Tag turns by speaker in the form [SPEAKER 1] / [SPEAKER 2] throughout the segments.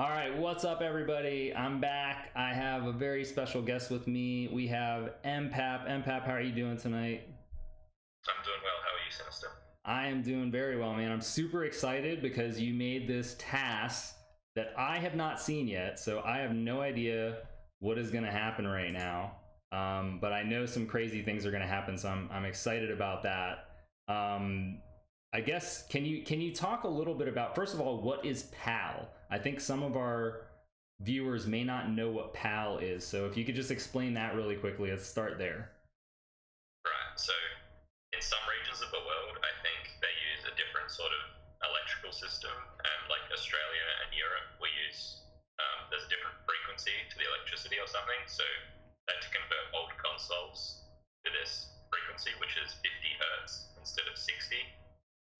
[SPEAKER 1] All right, what's up, everybody? I'm back. I have a very special guest with me. We have MPAP. MPAP, how are you doing tonight?
[SPEAKER 2] I'm doing well. How are you, Sinister?
[SPEAKER 1] I am doing very well, man. I'm super excited because you made this TAS that I have not seen yet, so I have no idea what is going to happen right now. Um, but I know some crazy things are going to happen, so I'm, I'm excited about that. Um, I guess can you can you talk a little bit about first of all what is PAL? I think some of our viewers may not know what PAL is, so if you could just explain that really quickly, let's start there.
[SPEAKER 2] Right. So, in some regions of the world, I think they use a different sort of electrical system, and like Australia and Europe, we use um, there's a different frequency to the electricity or something. So, had to convert old consoles to this frequency, which is 50 hertz instead of 60.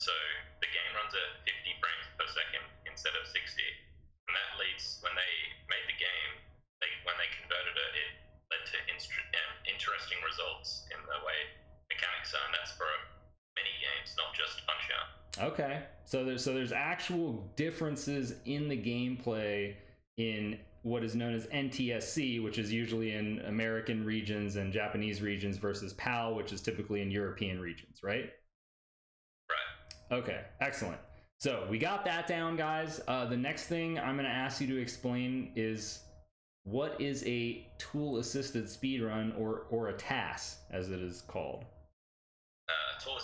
[SPEAKER 2] So the game runs at 50 frames per second instead of 60, and that leads when they made the game, they when they converted it, it led to um, interesting results in the way mechanics are, and that's for many games, not just Punch Out.
[SPEAKER 1] Okay, so there's so there's actual differences in the gameplay in what is known as NTSC, which is usually in American regions and Japanese regions, versus PAL, which is typically in European regions, right? Okay, excellent. So we got that down, guys. Uh, the next thing I'm going to ask you to explain is what is a tool-assisted speedrun or or a TAS, as it is called.
[SPEAKER 2] Uh, tool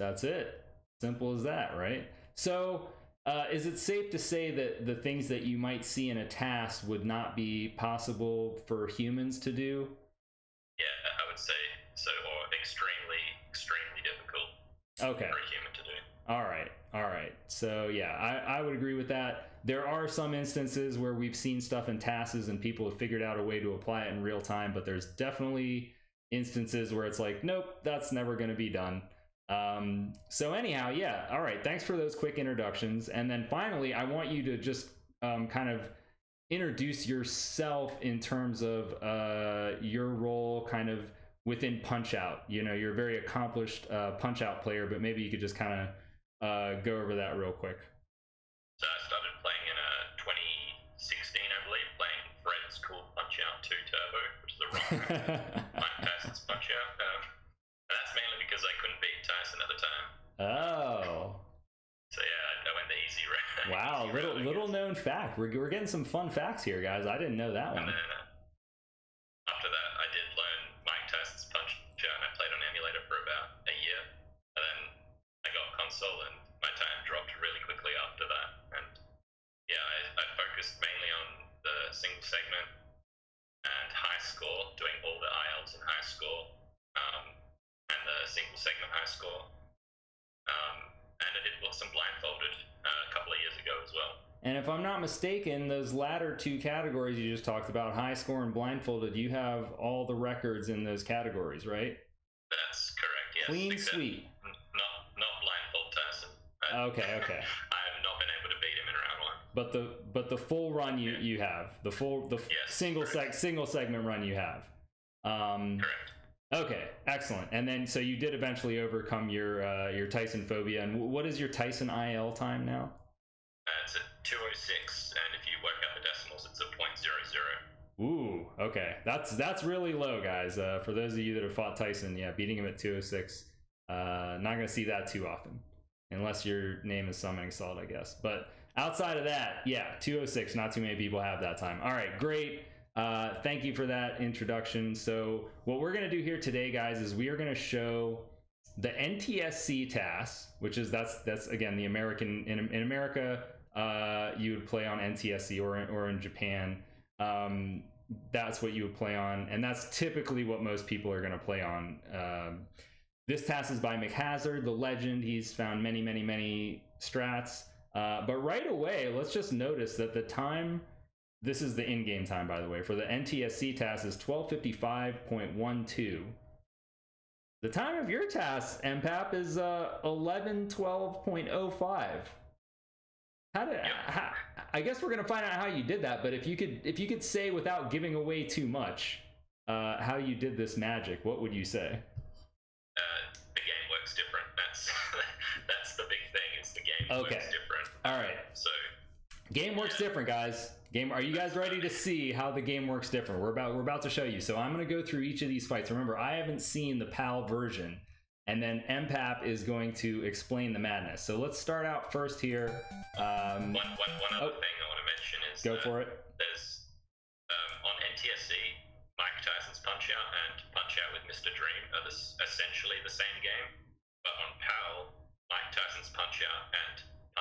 [SPEAKER 1] That's it. Simple as that, right? So, uh, is it safe to say that the things that you might see in a TAS would not be possible for humans to do?
[SPEAKER 2] Yeah, I would say so, or extremely, extremely difficult
[SPEAKER 1] Okay.
[SPEAKER 2] for a human to do.
[SPEAKER 1] All right. All right. So, yeah, I, I would agree with that. There are some instances where we've seen stuff in tasks and people have figured out a way to apply it in real time, but there's definitely instances where it's like, nope, that's never going to be done. Um, so, anyhow, yeah. All right. Thanks for those quick introductions. And then finally, I want you to just um, kind of introduce yourself in terms of uh, your role kind of within Punch Out. You know, you're a very accomplished uh, Punch Out player, but maybe you could just kind of uh, go over that real quick.
[SPEAKER 2] So I started playing in uh, 2016, I believe, playing Fred's Cool Punch Out 2 Turbo, which is a rock because I couldn't beat Tyson at the time.
[SPEAKER 1] oh,
[SPEAKER 2] So yeah, I went the easy route.
[SPEAKER 1] wow!
[SPEAKER 2] easy
[SPEAKER 1] Little
[SPEAKER 2] route,
[SPEAKER 1] little known fact. We're we're getting some fun facts here, guys. I didn't know that
[SPEAKER 2] And
[SPEAKER 1] one.
[SPEAKER 2] then uh, after that, I did learn Mike Tyson's Punch Out, and I played on emulator for about a year. And then I got console, and my time dropped really quickly after that. And yeah, I, I focused mainly on the single segment and high score, doing all the ILs and high score, um, and the single segment high score. Um, and I did some blindfolded uh, a couple of years ago as well.
[SPEAKER 1] And if I'm not mistaken, those latter two categories you just talked about, high score and blindfolded, you have all the records in those categories, right?
[SPEAKER 2] That's correct. Yes.
[SPEAKER 1] Clean sweep.
[SPEAKER 2] Not not blindfold Tyson. I-
[SPEAKER 1] Okay, okay.
[SPEAKER 2] I have not been able to beat him in round one.
[SPEAKER 1] But the but the full run you you have the full the
[SPEAKER 2] Yes,
[SPEAKER 1] single seg single segment run you have. Um,
[SPEAKER 2] Correct.
[SPEAKER 1] Okay, excellent. And then so you did eventually overcome your uh, your Tyson phobia. And wh- what is your Tyson IL time now?
[SPEAKER 2] Uh, it's at 206, and if you work out the decimals, it's a .00.
[SPEAKER 1] Ooh, okay. That's that's really low, guys. Uh, for those of you that have fought Tyson, yeah, beating him at 206, uh, not gonna see that too often, unless your name is Summoning Salt, I guess. But outside of that, yeah, 206. Not too many people have that time. All right, great. Uh, thank you for that introduction. So what we're gonna do here today, guys, is we are gonna show the NTSC TAS, which is that's that's again the American in, in America, uh, you would play on NTSC or or in Japan. Um, that's what you would play on, and that's typically what most people are going to play on. Um, this TAS is by McHazard, the legend. He's found many, many, many strats. Uh, but right away, let's just notice that the time. This is the in-game time, by the way, for the NTSC TAS is 1255.12. The time of your TAS, MPAP, is uh, 1112.05. How did how, I guess we're gonna find out how you did that, but if you could if you could say without giving away too much, uh, how you did this magic, what would you say?
[SPEAKER 2] Uh, the game works different. That's that's the big thing. Is the game
[SPEAKER 1] Okay.
[SPEAKER 2] works different.
[SPEAKER 1] All right,
[SPEAKER 2] So
[SPEAKER 1] game works different, guys. Game, are you guys ready to see how the game works different? We're about we're about to show you. So I'm gonna go through each of these fights. Remember, I haven't seen the PAL version, and then MPAP is going to explain the madness. So let's start out first here. Um,
[SPEAKER 2] one, one, one other
[SPEAKER 1] Oh.
[SPEAKER 2] thing I want to mention is
[SPEAKER 1] go for it.
[SPEAKER 2] there's um, on NTSC, Mike Tyson's Punch Out and Punch Out with Mr. Dream are essentially the same game, but on PAL, Mike Tyson's Punch Out and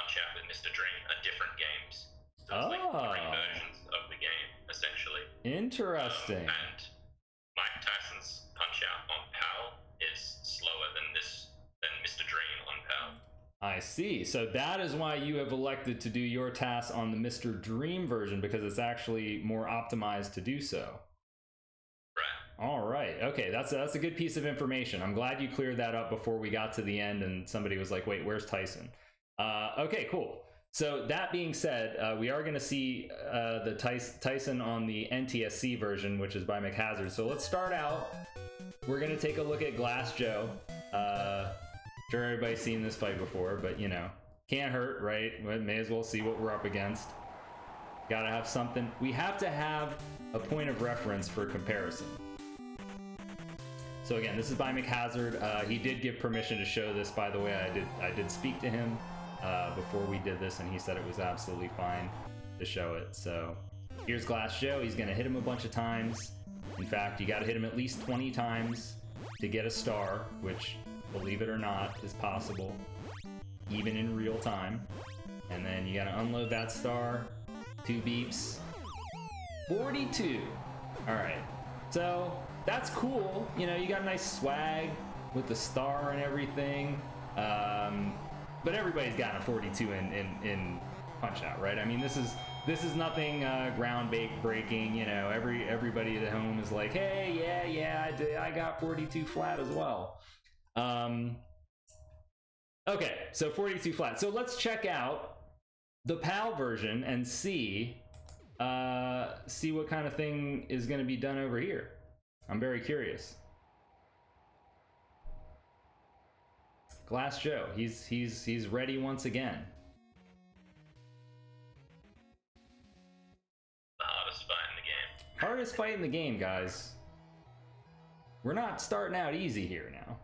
[SPEAKER 2] Out with Mr. Dream are different games. So it's like three
[SPEAKER 1] Oh.
[SPEAKER 2] versions of the game, essentially.
[SPEAKER 1] Interesting.
[SPEAKER 2] Um, and Mike Tyson's Punch Out on PAL is slower than this than Mr. Dream on PAL.
[SPEAKER 1] I see. So that is why you have elected to do your TAS on the Mr. Dream version because it's actually more optimized to do so.
[SPEAKER 2] Right.
[SPEAKER 1] All right. Okay, that's that's a good piece of information. I'm glad you cleared that up before we got to the end and somebody was like, "Wait, where's Tyson?" Uh, okay, cool. So that being said, uh, we are going to see uh, the Tyson on the NTSC version, which is by McHazard. So let's start out. We're going to take a look at Glass Joe. Uh, sure, everybody's seen this fight before, but you know, can't hurt, right? We may as well see what we're up against. Gotta have something. We have to have a point of reference for comparison. So again, this is by McHazard. Uh, he did give permission to show this, by the way. I did I did speak to him uh, before we did this, and he said it was absolutely fine to show it. So here's Glass Joe. He's gonna hit him a bunch of times. In fact, you gotta hit him at least 20 times to get a star, which, believe it or not, is possible, even in real time. And then you gotta unload that star. Two beeps. 42. All right. So that's cool. You know, you got a nice swag with the star and everything. Um, but everybody's gotten a 42 in, in, in Punch Out, right? I mean, this is this is nothing uh, ground breaking. You know, every everybody at home is like, hey, yeah, yeah, I did, I got 42 flat as well. Um, okay, so 42 flat. So let's check out the PAL version and see uh, see what kind of thing is going to be done over here. I'm very curious. Glass Joe, he's he's he's ready once again.
[SPEAKER 2] The hardest fight in the game.
[SPEAKER 1] Hardest fight in the game, guys. We're not starting out easy here now.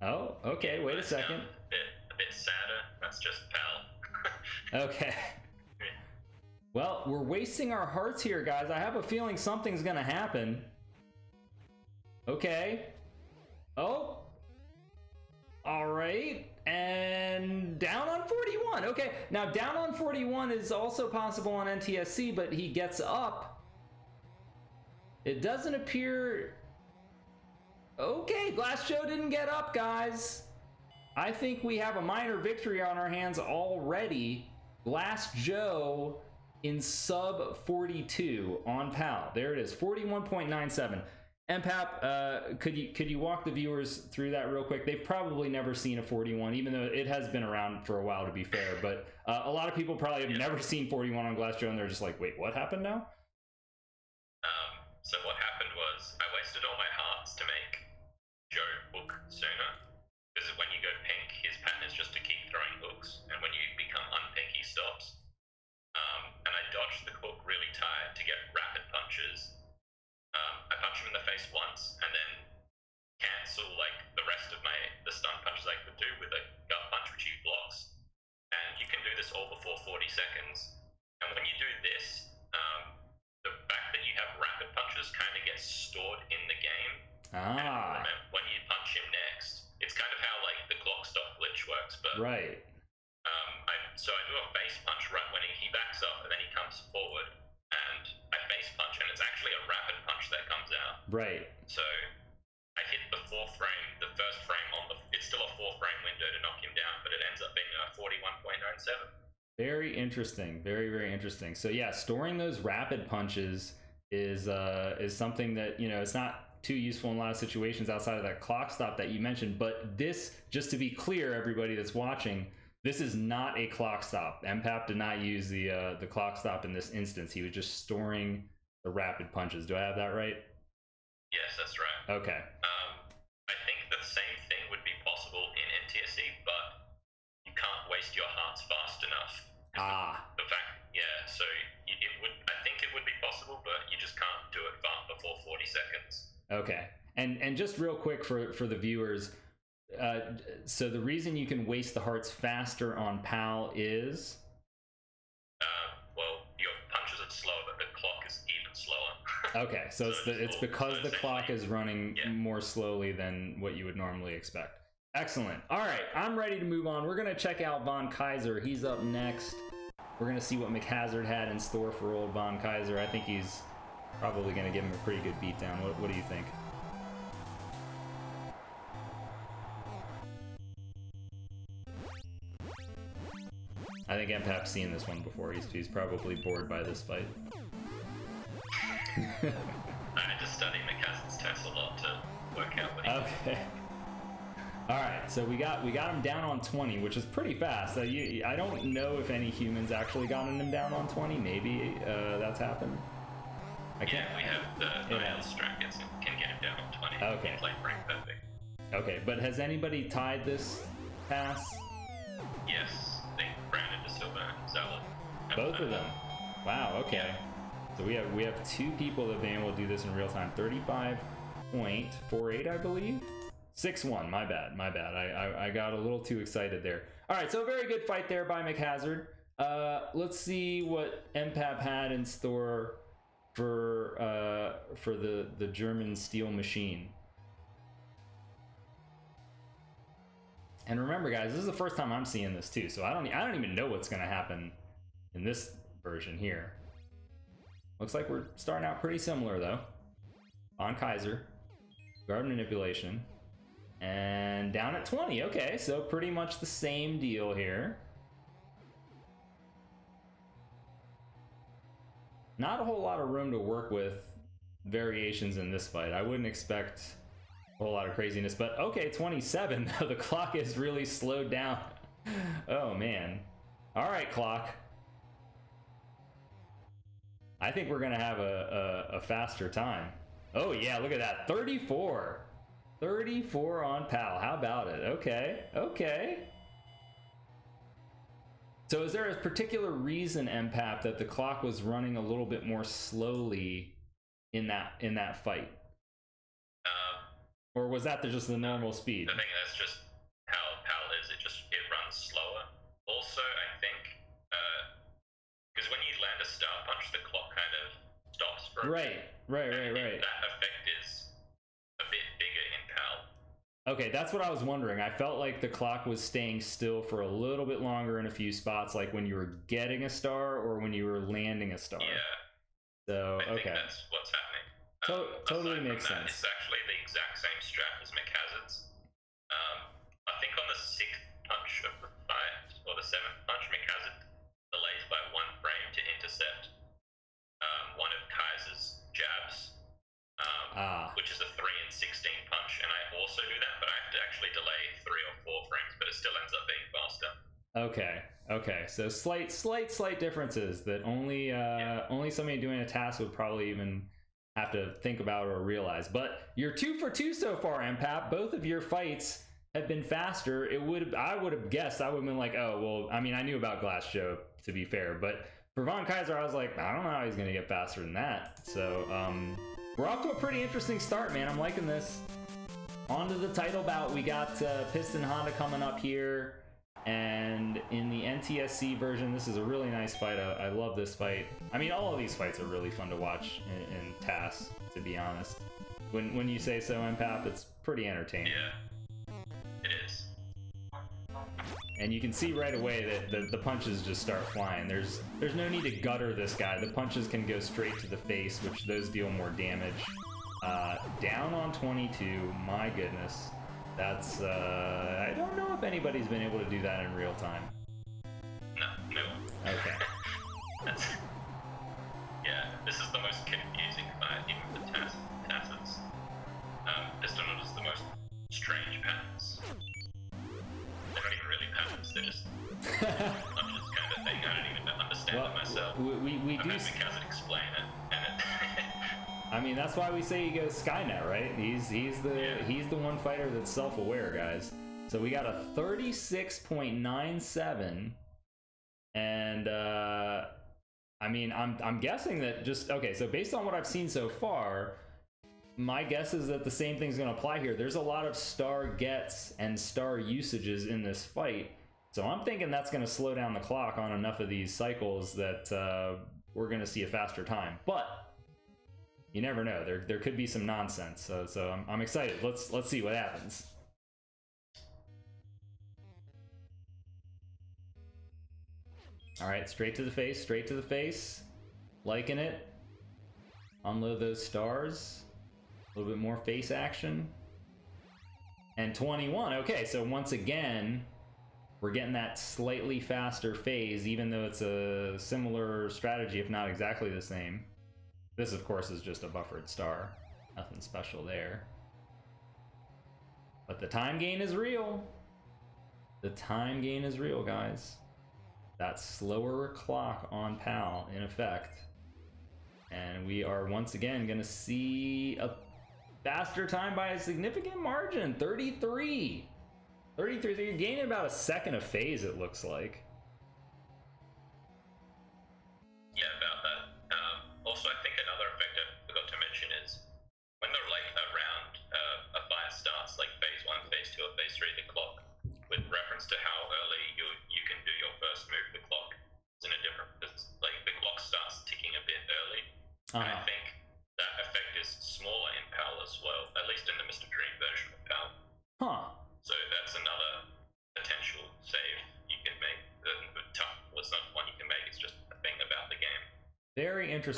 [SPEAKER 1] Oh, okay, wait a second.
[SPEAKER 2] Um, a bit, a bit sadder. That's just PAL.
[SPEAKER 1] Okay. Well, we're wasting our hearts here, guys. I have a feeling something's gonna happen. Okay. Oh. All right. And down on 41. Okay. Now, down on 41 is also possible on NTSC, but he gets up. It doesn't appear. Okay. Glass Joe didn't get up, guys. I think we have a minor victory on our hands already. Glass Joe in sub 42 on PAL. There it is, 41.97. MPAP, uh, could you could you walk the viewers through that real quick? They've probably never seen a 41, even though it has been around for a while, to be fair. But uh, a lot of people probably have never seen 41 on Glass Joe, and they're just like, "Wait, what happened now?"
[SPEAKER 2] Um, so what happened was I wasted all my hearts to make Joe hook sooner. Because when you go pink, his pattern is just to keep throwing hooks, and when you become unpink, he stops. Um, and I dodged the hook really tight to get rapid punches. Um, I punch him in the face once, and then cancel like the rest of my the stun punches I could do with a gut punch, which he blocks. And you can do this all before 40 seconds. And when you do this, um, the fact that you have rapid punches kind of gets stored in the game.
[SPEAKER 1] Ah,
[SPEAKER 2] remember, when you punch him next, it's kind of how like the clock stop glitch works. But
[SPEAKER 1] right.
[SPEAKER 2] um, I, so I do a face punch right when he, he backs up, and then he comes forward, actually a rapid punch that comes out.
[SPEAKER 1] Right.
[SPEAKER 2] So I hit the fourth frame, the first frame on the. It's still a four frame window to knock him down, but it ends up being a forty-one point nine seven.
[SPEAKER 1] Very interesting. Very, very interesting. So yeah, storing those rapid punches is uh, is something that you know it's not too useful in a lot of situations outside of that clock stop that you mentioned. But this, just to be clear, everybody that's watching, this is not a clock stop. MPAP did not use the uh, the clock stop in this instance. He was just storing the rapid punches. Do I have that right?
[SPEAKER 2] Yes, that's right.
[SPEAKER 1] Okay.
[SPEAKER 2] Um, I think the same thing would be possible in NTSC, but you can't waste your hearts fast enough.
[SPEAKER 1] Ah,
[SPEAKER 2] The fact, yeah. So it would, I think it would be possible, but you just can't do it fast before 40 seconds.
[SPEAKER 1] Okay. And and just real quick for for the viewers, uh, so the reason you can waste the hearts faster on PAL is okay. So it's the, it's because the clock is running
[SPEAKER 2] Yeah.
[SPEAKER 1] more slowly than what you would normally expect. Excellent. All right, I'm ready to move on. We're gonna check out Von Kaiser. He's up next. We're gonna see what McHazard had in store for old Von Kaiser. I think he's probably gonna give him a pretty good beatdown. What, what do you think? I think MPAP's seen this one before. He's, he's probably bored by this fight.
[SPEAKER 2] I had to study McHazard's TAS a lot to work out what he
[SPEAKER 1] Okay. All right, so we got we got him down on 20, which is pretty fast. Uh, you, I don't know if any humans actually gotten him down on 20. Maybe uh, that's happened. I
[SPEAKER 2] Yeah, we have the,
[SPEAKER 1] Yeah.
[SPEAKER 2] strat gets him, can get him down on 20.
[SPEAKER 1] Okay.
[SPEAKER 2] Like rank perfect.
[SPEAKER 1] Okay, but has anybody tied this pass?
[SPEAKER 2] Yes, they Brandon De Silva and.
[SPEAKER 1] Both of them. Wow. Okay. So we have we have two people that have been able to do this in real time. 35.48, I believe. 6-1. My bad. My bad. I, I I got a little too excited there. All right. So a very good fight there by McHazard. Uh, let's see what MPAP had in store for uh, for the the German steel machine. And remember, guys, this is the first time I'm seeing this too, so I don't I don't even know what's gonna happen in this version here. Looks like we're starting out pretty similar though. Von Kaiser, guard manipulation, and down at 20. Okay, so pretty much the same deal here. Not a whole lot of room to work with variations in this fight. I wouldn't expect a whole lot of craziness, but okay, 27. the clock is really slowed down. Oh man. All right, clock. I think we're gonna have a, a, a faster time. Oh yeah, look at that. 34. 34 on PAL. How about it? Okay, okay. So is there a particular reason, MPAP, that the clock was running a little bit more slowly in that in that fight?
[SPEAKER 2] Um,
[SPEAKER 1] Or was that the, just the normal speed?
[SPEAKER 2] I think that's just how PAL is. It just it runs slower. Also, I think because when you a star punch, the clock kind of stops for a bit.
[SPEAKER 1] Right, right, right,
[SPEAKER 2] And
[SPEAKER 1] right.
[SPEAKER 2] That effect is a bit bigger in PAL.
[SPEAKER 1] Okay, that's what I was wondering. I felt like the clock was staying still for a little bit longer in a few spots, like when you were getting a star or when you were landing a star.
[SPEAKER 2] Yeah,
[SPEAKER 1] So,
[SPEAKER 2] I think
[SPEAKER 1] okay.
[SPEAKER 2] that's what's happening.
[SPEAKER 1] To-
[SPEAKER 2] Um,
[SPEAKER 1] totally makes
[SPEAKER 2] that,
[SPEAKER 1] sense.
[SPEAKER 2] It's actually the exact same strat as McHazard's. Um, I think on the sixth punch of the fight, or the seventh punch, McHazard delays by one frame to intercept um, one of Kaiser's jabs, um,
[SPEAKER 1] Ah,
[SPEAKER 2] which is a 3 and 16 punch. And I also do that, but I have to actually delay three or four frames, but it still ends up being faster.
[SPEAKER 1] okay, okay. So slight, slight, slight differences that only, uh, only somebody doing a TAS would probably even have to think about or realize. But you're two for two so far, MPAP. Both of your fights have been faster. It would, I would have guessed. I would have been like, oh well. I mean, I knew about Glass Joe to be fair, but for Von Kaiser, I was like, I don't know how he's gonna get faster than that. So, um, we're off to a pretty interesting start, man. I'm liking this. On to the title bout. We got uh, Piston Honda coming up here. And in the NTSC version, this is a really nice fight. I, I love this fight. I mean, all of these fights are really fun to watch in, in TAS, to be honest. When, when you say so, MPAP, it's pretty entertaining.
[SPEAKER 2] Yeah,
[SPEAKER 1] And you can see right away that the, the punches just start flying. There's there's no need to gutter this guy. The punches can go straight to the face, which those deal more damage. Uh, down on 22, my goodness. That's, uh, I don't know if anybody's been able to do that in real time.
[SPEAKER 2] No, no.
[SPEAKER 1] Okay.
[SPEAKER 2] Yeah, this is the most confusing fight,
[SPEAKER 1] do.
[SPEAKER 2] had
[SPEAKER 1] s-
[SPEAKER 2] explain it, it.
[SPEAKER 1] I mean, that's why we say he goes Skynet, right? He's he's the
[SPEAKER 2] Yeah.
[SPEAKER 1] he's the one fighter that's self-aware, guys. So we got a 36.97, and uh, I mean, I'm I'm guessing that just okay. So based on what I've seen so far, my guess is that the same thing's going to apply here. There's a lot of star gets and star usages in this fight, so I'm thinking that's going to slow down the clock on enough of these cycles that uh, we're going to see a faster time. But you never know. There there could be some nonsense. So so I'm, I'm excited. Let's let's see what happens. All right, straight to the face, straight to the face. Liking it. Unload those stars. A little bit more face action. And 21. Okay, so once again, we're getting that slightly faster phase, even though it's a similar strategy, if not exactly the same. This, of course, is just a buffered star. Nothing special there. But the time gain is real. The time gain is real, guys. That slower clock on PAL in effect. And we are once again going to see a faster time by a significant margin 33. 33. So you're gaining about a second of phase, it looks like.
[SPEAKER 2] Yeah, about that. Um, also, I think another effect I forgot to mention is when the like around uh, a fight starts, like phase one, phase two, or phase three, the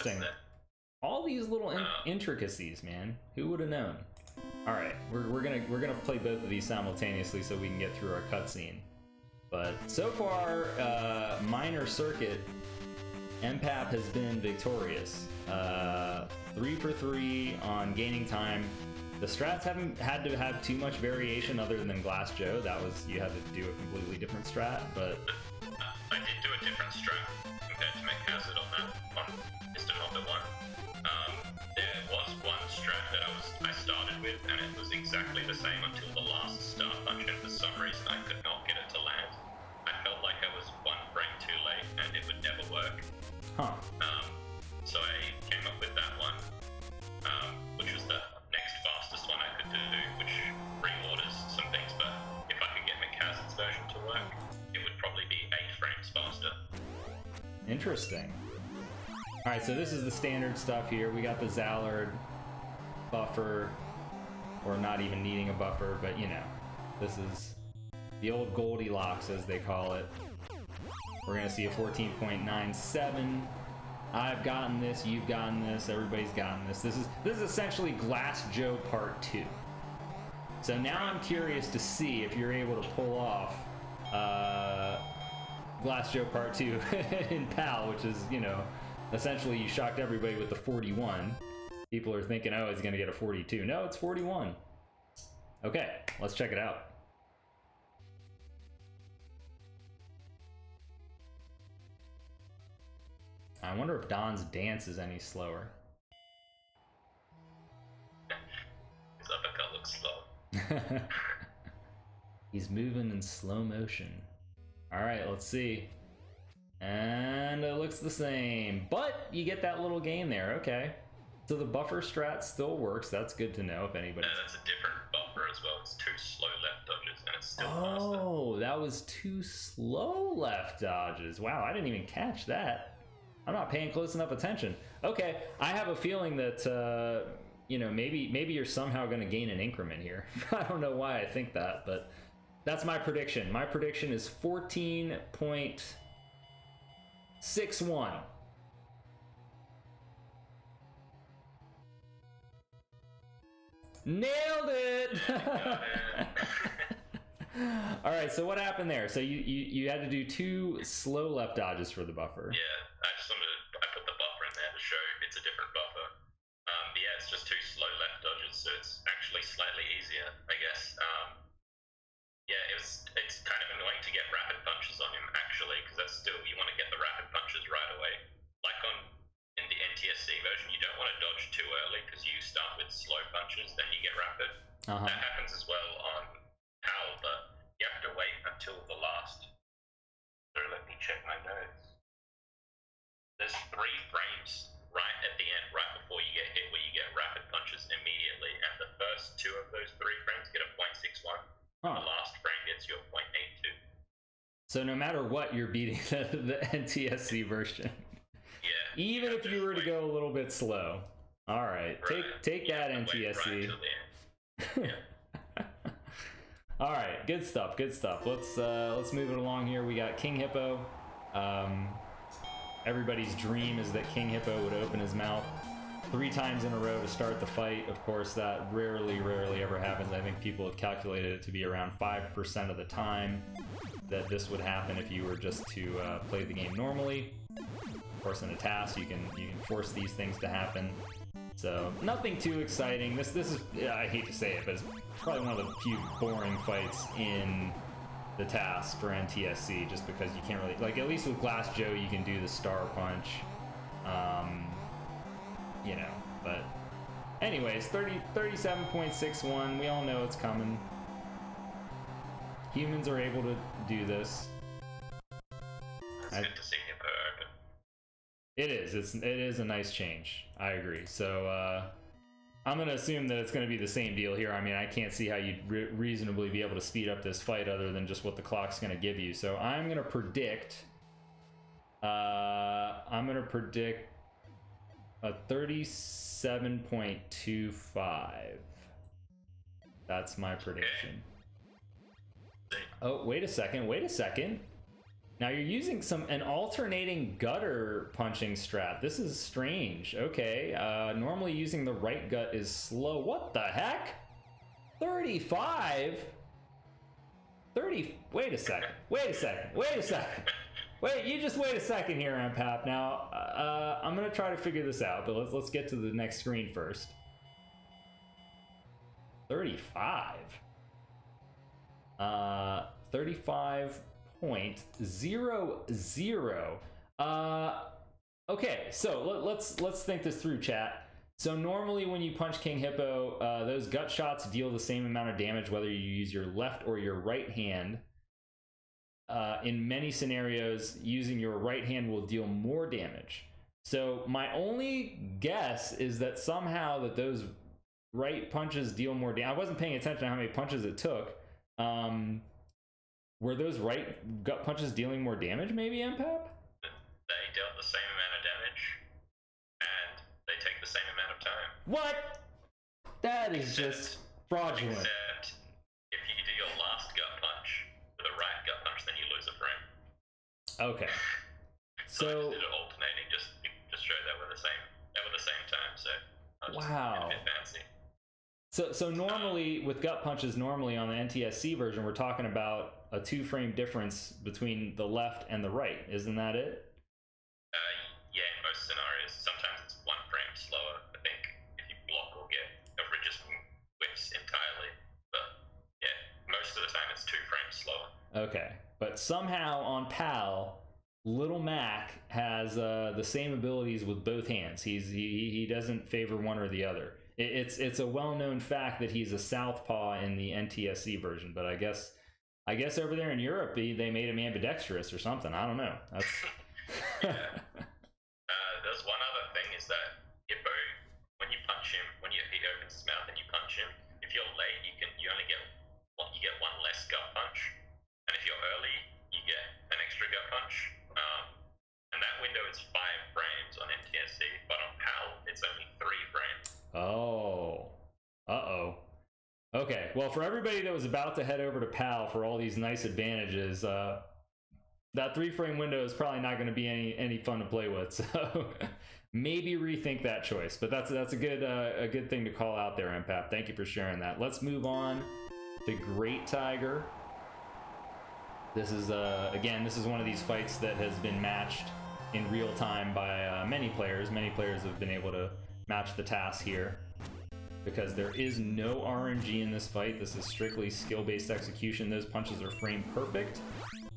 [SPEAKER 1] interesting. all these little in- intricacies man. Who would have known? All right we're, we're gonna we're gonna play both of these simultaneously so we can get through our cutscene. But so far uh, minor circuit mpap has been victorious. Uh, three for three on gaining time. The strats haven't had to have too much variation other than glass joe. That was you had to do a completely different strat but Interesting. All right, so this is the standard stuff here. We got the Zallard buffer, or not even needing a buffer, but you know, this is the old Goldilocks as they call it. We're gonna see a 14.97. I've gotten this, you've gotten this, everybody's gotten this. This is this is essentially Glass Joe Part 2. So now I'm curious to see if you're able to pull off uh, Glass Joe Part 2 in PAL, which is, you know, essentially you shocked everybody with the 41. People are thinking, oh, he's going to get a 42. No, it's 41. Okay, let's check it out. I wonder if Don's dance is any slower.
[SPEAKER 2] His uppercut looks slow.
[SPEAKER 1] He's moving in slow motion. All right, let's see. And it looks the same, but you get that little gain there. Okay. So the buffer strat still works. That's good to know if anybody.
[SPEAKER 2] No, that's a different buffer as well. It's two slow left dodges, and it's still faster.
[SPEAKER 1] Oh, that was two slow left dodges. Wow, I didn't even catch that. I'm not paying close enough attention. Okay, I have a feeling that uh, you know maybe maybe you're somehow going to gain an increment here. I don't know why I think that, but that's my prediction. My prediction is 14.61. Nailed it! All right, so what happened there? So you, you you had to do two slow left dodges for the buffer.
[SPEAKER 2] Yeah, I just wanted to, I put the buffer in there to show it's a different buffer. Um, yeah, it's just two slow left dodges, so it's actually slightly easier, I guess. Um, yeah, it was. It's kind of annoying to get rapid punches on him actually, because that's still you want to get the rapid punches right away. Like on in the NTSC version, you don't want to dodge too early because you start with slow punches, then you get rapid.
[SPEAKER 1] Uh-huh.
[SPEAKER 2] That happens as well on PAL, but you have to wait until the last. So let me check my notes. There's three frames right at the end, right before you get hit, where you get rapid punches immediately, and the first two of those three frames get a 0.61.
[SPEAKER 1] Huh.
[SPEAKER 2] The last frame gets your 0.82.
[SPEAKER 1] So no matter what, you're beating the, the NTSC version,
[SPEAKER 2] Yeah.
[SPEAKER 1] even if you were to go a little bit slow. All right, take
[SPEAKER 2] right,
[SPEAKER 1] take
[SPEAKER 2] you
[SPEAKER 1] that
[SPEAKER 2] have to wait right
[SPEAKER 1] NTSC.
[SPEAKER 2] the end.
[SPEAKER 1] All right, good stuff. Good stuff. Let's uh, let's move it along here. We got King Hippo. Um, everybody's dream is that King Hippo would open his mouth three times in a row to start the fight. Of course, that rarely, rarely ever happens. I think people have calculated it to be around five percent of the time that this would happen if you were just to uh, play the game normally. Of course, in a TAS, you can you can force these things to happen. So nothing too exciting. This this is yeah, I hate to say it, but it's probably one of the few boring fights in the TAS for NTSC, just because you can't really like at least with Glass Joe you can do the star punch, um, you know. But anyways, 30 37.61. We all know it's coming. Humans are able to do this.
[SPEAKER 2] It's
[SPEAKER 1] I-
[SPEAKER 2] good to see Hippo open.
[SPEAKER 1] It is. It's it is a nice change. I agree. So uh, I'm gonna assume that it's gonna be the same deal here. I mean, I can't see how you'd re- reasonably be able to speed up this fight other than just what the clock's gonna give you. So I'm gonna predict. Uh, I'm gonna predict a 37.25. That's my prediction. Oh, wait a second. Wait a second. Now you're using some an alternating gutter punching strat. This is strange. Okay, uh, normally using the right gut is slow. What the heck? 35? 30. Wait a second. Wait a second. Wait a second. Wait, you just wait a second here, MPAP. Now, uh, I'm gonna try to figure this out, but let's let's get to the next screen first. 35. Uh, 35.00. Uh, okay, so let, let's let's think this through, chat. So normally when you punch King Hippo, uh, those gut shots deal the same amount of damage whether you use your left or your right hand. Uh, in many scenarios, using your right hand will deal more damage. So my only guess is that somehow that those right punches deal more damage. I wasn't paying attention to how many punches it took. Um, were those right gut punches dealing more damage? Maybe Mpap.
[SPEAKER 2] They dealt the same amount of damage, and they take the same amount of time.
[SPEAKER 1] What? That is just fraudulent.
[SPEAKER 2] Except then you lose a frame.
[SPEAKER 1] Okay.
[SPEAKER 2] So, I just did it alternating just just show that we're the same that were the same time. So I was just
[SPEAKER 1] Wow.
[SPEAKER 2] a bit fancy.
[SPEAKER 1] so so um, normally with gut punches, normally on the NTSC version, we're talking about a two frame difference between the left and the right. Isn't that it? Okay. But somehow on PAL, Little Mac has uh, the same abilities with both hands. He's he, he doesn't favor one or the other. It, it's it's a well known fact that he's a southpaw in the NTSC version. But I guess I guess over there in Europe they they made him ambidextrous or something. I don't know. That's
[SPEAKER 2] Uh, there's one other thing is that Hippo, when you punch him, when you, he opens his mouth and you punch him, if you're late, you can you only get one, you get one less gut punch, and if you're early, you get an extra gut punch. Um, and that window is five frames on NTSC, but on PAL it's only three frames.
[SPEAKER 1] Oh. Uh oh. Okay. Well, for everybody that was about to head over to PAL for all these nice advantages, uh, that three frame window is probably not going to be any any fun to play with. So maybe rethink that choice. But that's that's a good uh, a good thing to call out there, Mpap. Thank you for sharing that. Let's move on to Great Tiger. This is uh, again, this is one of these fights that has been matched in real time by uh, many players. Many players have been able to match the TAS here because there is no RNG in this fight. This is strictly skill-based execution. Those punches are frame perfect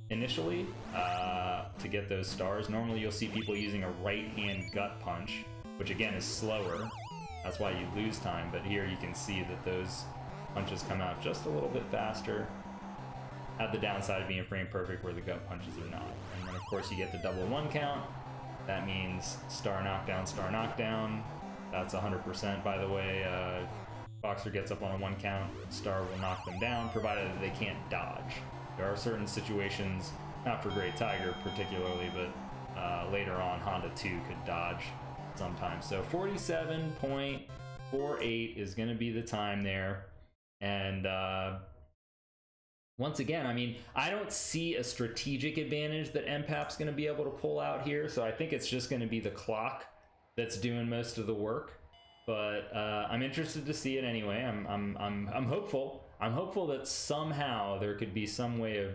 [SPEAKER 1] initially uh, to get those stars. Normally you'll see people using a right-hand gut punch, which again is slower. That's why you lose time, but here you can see that those punches come out just a little bit faster. Have the downside of being frame perfect where the gut punches are not. And then of course you get the double one count. That means star knockdown, star knockdown. That's 100% by the way. Uh, Boxer gets up on a one count, Star will knock them down, provided that they can't dodge. There are certain situations, not for Great Tiger particularly, but uh, later on Honda 2 could dodge sometimes. So 47.48 is going to be the time there. And uh, once again, I mean, I don't see a strategic advantage that MPAP's going to be able to pull out here. So I think it's just going to be the clock that's doing most of the work. But uh, I'm interested to see it anyway. I'm, I'm, I'm, I'm hopeful. I'm hopeful that somehow there could be some way of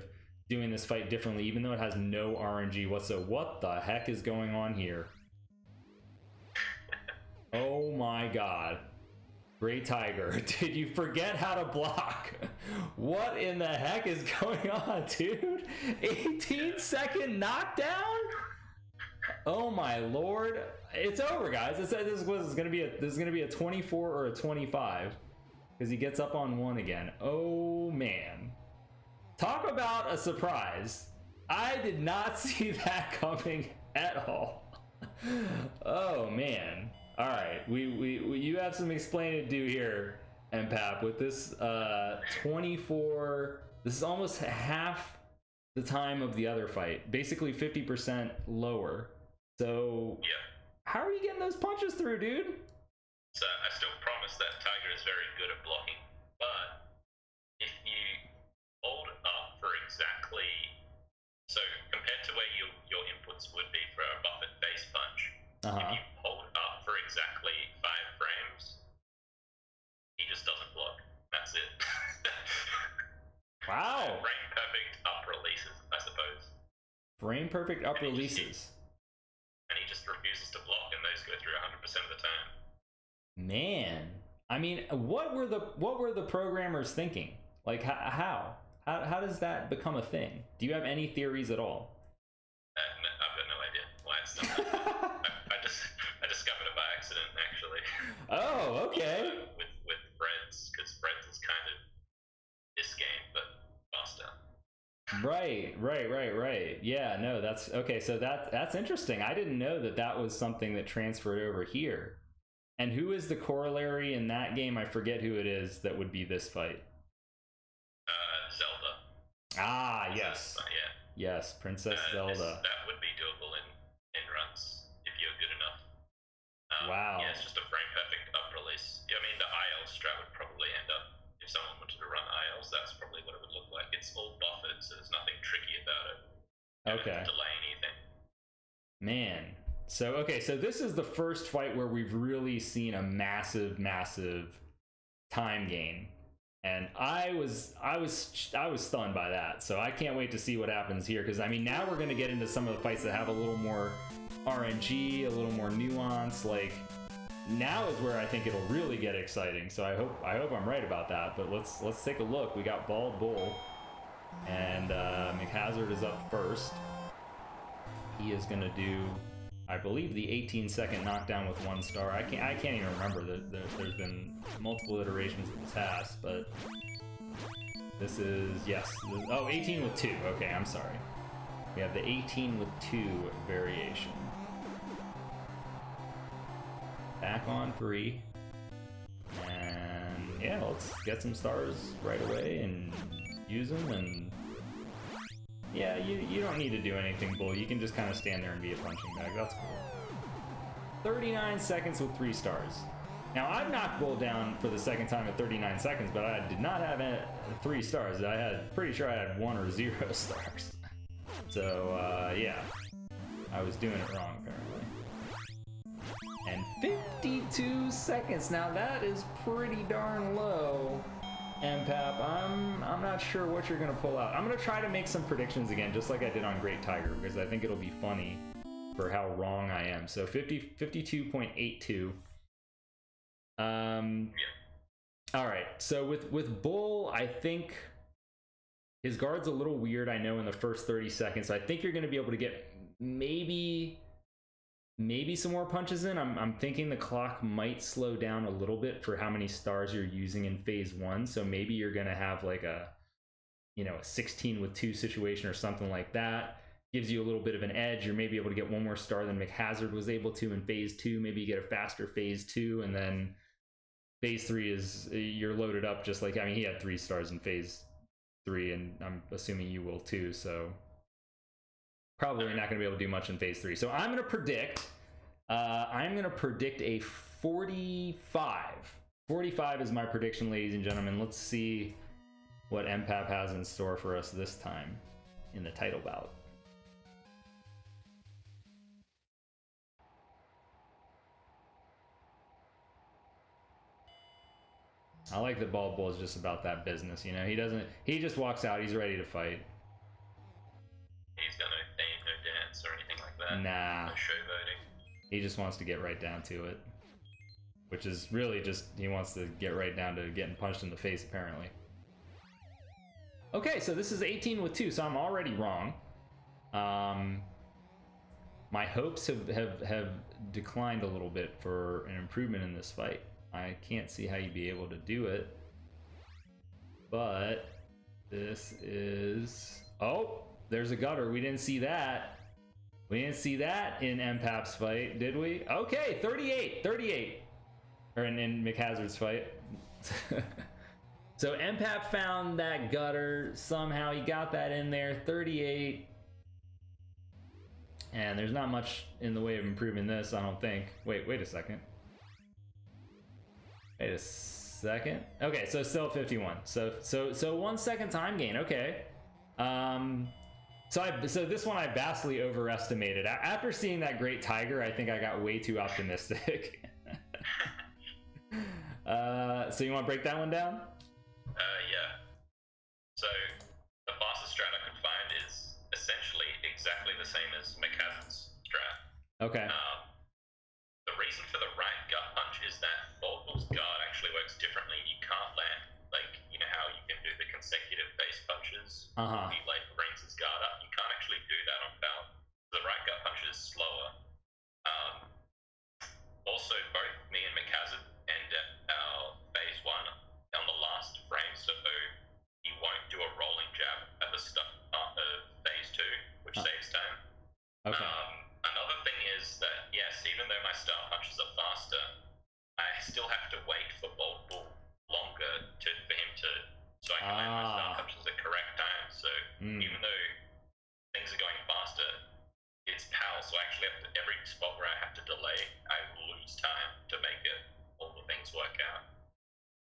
[SPEAKER 1] doing this fight differently, even though it has no RNG whatsoever. What the heck is going on here? Oh my god. Great Tiger, did you forget how to block? What in the heck is going on, dude? 18 second knockdown? Oh my lord. It's over, guys. It said this was gonna be a this is gonna be a 24 or a 25. Because he gets up on one again. Oh man. Talk about a surprise. I did not see that coming at all. oh man. All right, we, we, we you have some explaining to do here, MPAP, with this uh, 24. This is almost half the time of the other fight, basically 50% lower. So,
[SPEAKER 2] Yeah.
[SPEAKER 1] how are you getting those punches through, dude?
[SPEAKER 2] So I still promise that Tiger is very good at blocking, but if you hold up for exactly so compared to where you, your inputs would be for a buffered face punch,
[SPEAKER 1] Uh
[SPEAKER 2] if you hold up for exactly five frames, he just doesn't block. That's it.
[SPEAKER 1] Wow.
[SPEAKER 2] Frame perfect up releases, I suppose,
[SPEAKER 1] Frame perfect up releases.
[SPEAKER 2] and he just refuses to block, and those go through 100% of the time.
[SPEAKER 1] Man, I mean, what were the what were the programmers thinking? Like, how how how does that become a thing? Do you have any theories at all? Oh, okay.
[SPEAKER 2] Uh, with with Freds, because Freds is kind of this game, but faster.
[SPEAKER 1] Right, right, right, right. Yeah, no, that's okay. So that that's interesting. I didn't know that that was something that transferred over here. And who is the corollary in that game? I forget who it is that would be this fight.
[SPEAKER 2] Uh, Zelda.
[SPEAKER 1] Ah, yes,
[SPEAKER 2] yeah.
[SPEAKER 1] yes, Princess
[SPEAKER 2] Uh, this-
[SPEAKER 1] Zelda.
[SPEAKER 2] that would be doable in in runs if you're good enough. Um,
[SPEAKER 1] Wow.
[SPEAKER 2] Yeah, it's just a frame perfect up release. Yeah, I mean the IL strat would probably end up if someone wanted to run ILs. That's probably what it would look like. It's all buffered, so there's nothing tricky about it. You
[SPEAKER 1] Okay.
[SPEAKER 2] Delay anything.
[SPEAKER 1] Man. So okay, so this is the first fight where we've really seen a massive, massive time gain. And I was I was I was stunned by that. So I can't wait to see what happens here because I mean now we're gonna get into some of the fights that have a little more RNG, a little more nuance. Like now is where I think it'll really get exciting. So I hope I hope I'm right about that. But let's let's take a look. We got Bald Bull, and uh, McHazard is up first. He is gonna do, I believe, the 18 second knockdown with one star. I can't I can't even remember that there, there's been multiple iterations of the TAS, but this is yes. this- oh, 18 with two. Okay, I'm sorry. We have the 18 with two variation. Back on three. And yeah, let's get some stars right away and use them and yeah, you, you don't need to do anything, Bull. You can just kind of stand there and be a punching bag. That's cool. 39 seconds with three stars. Now, I've knocked Bull down for the second time at 39 seconds, but I did not have a, three stars. I had pretty sure I had one or zero stars. So, uh, yeah. I was doing it wrong, apparently. And 52 seconds. Now, that is pretty darn low. MPAP, I'm I'm not sure what you're gonna pull out. I'm gonna try to make some predictions again, just like I did on Great Tiger, because I think it'll be funny for how wrong I am. So 50 52.82 Um, all right. So with with Bull, I think his guard's a little weird. I know in the first thirty seconds. I think you're going to be able to get maybe maybe some more punches in. I'm I'm thinking the clock might slow down a little bit for how many stars you're using in phase one. So maybe you're going to have like a you know a 16 with two situation or something like that gives you a little bit of an edge. You're maybe able to get one more star than McHazard was able to in phase two. Maybe you get a faster phase two, and then phase three is you're loaded up just like I mean he had three stars in phase three, and I'm assuming you will too. So probably not going to be able to do much in phase three. So I'm going to predict. Uh, I'm going to predict a 45. 45 is my prediction, ladies and gentlemen. Let's see what MPAP has in store for us this time in the title bout. I like that Bald Bull is just about that business, you know. He doesn't. He just walks out. He's ready to fight.
[SPEAKER 2] He's got that.
[SPEAKER 1] Nah,
[SPEAKER 2] showboating.
[SPEAKER 1] he just wants to get right down to it, which is really just he wants to get right down to getting punched in the face, apparently. Okay, so this is 18 with two, so I'm already wrong. Um, my hopes have, have have declined a little bit for an improvement in this fight. I can't see how you'd be able to do it, but this is oh, there's a gutter. We didn't see that. We didn't see that in MPAP's fight, did we? Okay, 38, 38. Or in, in McHazard's fight. so MPAP found that gutter. Somehow he got that in there. 38. And there's not much in the way of improving this, I don't think. Wait, wait a second. Wait a second. Okay, so still 51. So so so one second time gain. Okay. Um so I so this one I vastly overestimated. After seeing that great tiger, I think I got way too optimistic. uh so you want to break that one down?
[SPEAKER 2] Uh, yeah. So the fastest strat I could find is essentially exactly the same as McHazard's strat.
[SPEAKER 1] Okay.
[SPEAKER 2] Um, the reason for the right gut punch is that Bald Bull's guard actually works differently. You can't land like you know how you can do the consecutive face punches.
[SPEAKER 1] Uh-huh.
[SPEAKER 2] He like brings his guard up. You can't actually do that on PAL. The right gut punch is slower. Um, also, both me and McHazard end at our phase one on the last frame, so he won't do a rolling jab at the start of phase two, which
[SPEAKER 1] Uh.
[SPEAKER 2] saves time.
[SPEAKER 1] Okay.
[SPEAKER 2] Um, another thing is that yes, even though my star punches are faster, I still have to wait for Bald Bull longer to for him to so I can land my star
[SPEAKER 1] Ah.
[SPEAKER 2] punches at the correct time. So
[SPEAKER 1] Mm.
[SPEAKER 2] even though things are going faster, it's PAL, so I actually have to every spot where I have to delay, I lose time to make it all the things work out.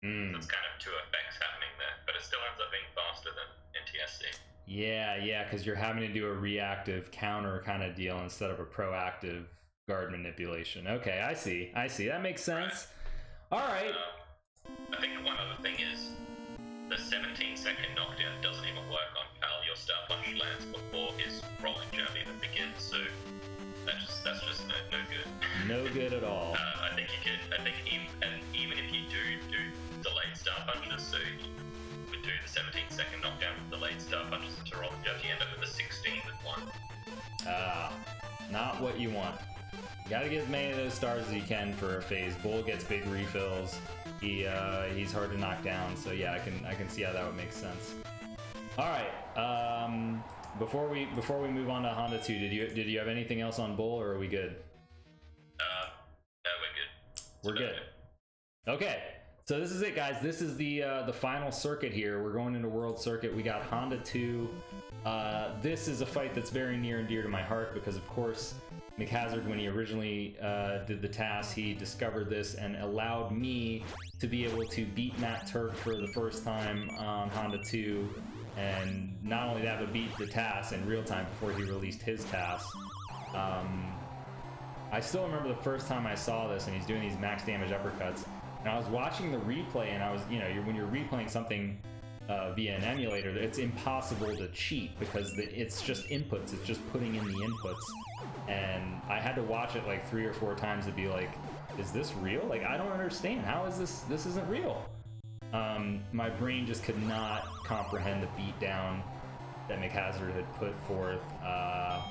[SPEAKER 1] Mm.
[SPEAKER 2] So it's kind of two effects happening there, but it still ends up being faster than NTSC.
[SPEAKER 1] Yeah, yeah, because you're having to do a reactive counter kind of deal instead of a proactive guard manipulation. Okay, I see. I see. That makes sense. All right.
[SPEAKER 2] Uh, I think one other thing is the 17 second knockdown doesn't even work on PAL. Your star punch lands before his rolling jab even begins, so that's just that's just no, no good.
[SPEAKER 1] No good at all.
[SPEAKER 2] Uh, I think you could. I think even and even if you do do delayed star punches, so you would do the 17 second knockdown with delayed star punches into rolling jabs, you end up with a 16 with one.
[SPEAKER 1] Ah, not what you want. You gotta get as many of those stars as you can for a phase. Bull gets big refills. He uh, he's hard to knock down. So yeah, I can I can see how that would make sense. All right. Um, before we before we move on to Honda 2, did you did you have anything else on Bull or are we good?
[SPEAKER 2] Uh, no, we're good.
[SPEAKER 1] We're good. Okay. So this is it, guys. This is the uh, the final circuit here. We're going into World Circuit. We got Honda 2. Uh, this is a fight that's very near and dear to my heart because, of course, McHazard, when he originally uh, did the TAS, he discovered this and allowed me to be able to beat Matt Turk for the first time on Honda 2. And not only that, but beat the TAS in real time before he released his TAS. Um, I still remember the first time I saw this, and he's doing these max damage uppercuts. And I was watching the replay, and I was, you know, you're, when you're replaying something uh, via an emulator, it's impossible to cheat because the, it's just inputs. It's just putting in the inputs. And I had to watch it like three or four times to be like, is this real? Like, I don't understand. How is this? This isn't real. Um, my brain just could not comprehend the beatdown that McHazard had put forth. Uh,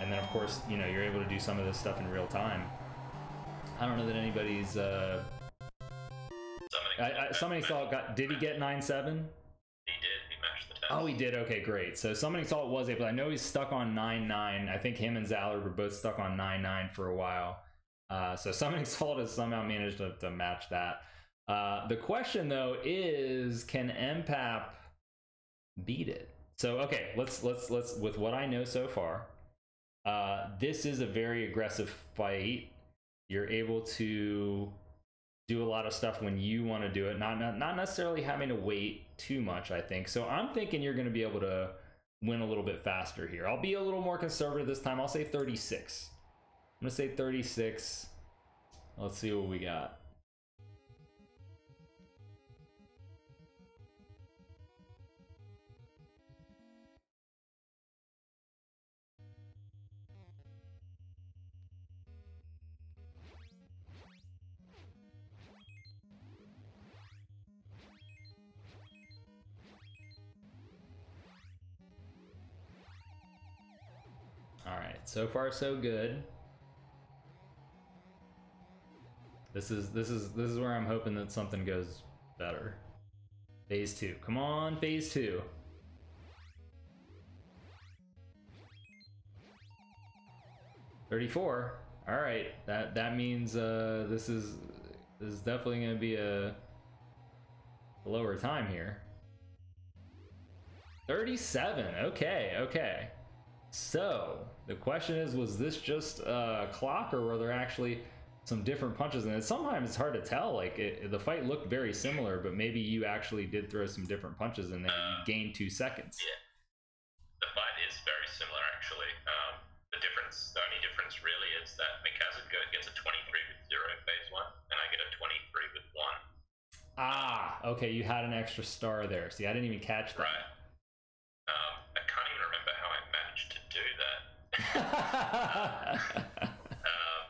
[SPEAKER 1] and then, of course, you know, you're able to do some of this stuff in real time. I don't know that anybody's. Uh,
[SPEAKER 2] Summoning
[SPEAKER 1] I, I, somebody saw. Got did he get nine seven?
[SPEAKER 2] He did.
[SPEAKER 1] Oh, he did. Okay, great. So summoning salt was able. I know he's stuck on nine nine. I think him and Zallard were both stuck on nine nine for a while. Uh, so summoning salt has somehow managed to, to match that. Uh, the question though is, can MPAP beat it? So okay, let's let's let's with what I know so far. Uh, this is a very aggressive fight. You're able to do a lot of stuff when you want to do it, not, not not necessarily having to wait too much. I think so. I'm thinking you're going to be able to win a little bit faster here. I'll be a little more conservative this time. I'll say 36. I'm going to say 36. Let's see what we got. All right, so far so good. This is this is this is where I'm hoping that something goes better. Phase two, come on, phase two. Thirty-four. All right, that that means uh, this is this is definitely going to be a lower time here. Thirty-seven. Okay, okay. So the question is, was this just a clock, or were there actually some different punches? And sometimes it's hard to tell. Like it, the fight looked very similar, but maybe you actually did throw some different punches in there. You gained two seconds.
[SPEAKER 2] Yeah. The fight is very similar, actually. Um, the difference, the only difference really is that McHazard gets a 23 with 0 in phase 1, and I get a 23 with 1.
[SPEAKER 1] Ah, okay. You had an extra star there. See, I didn't even catch that.
[SPEAKER 2] Right. Um, um,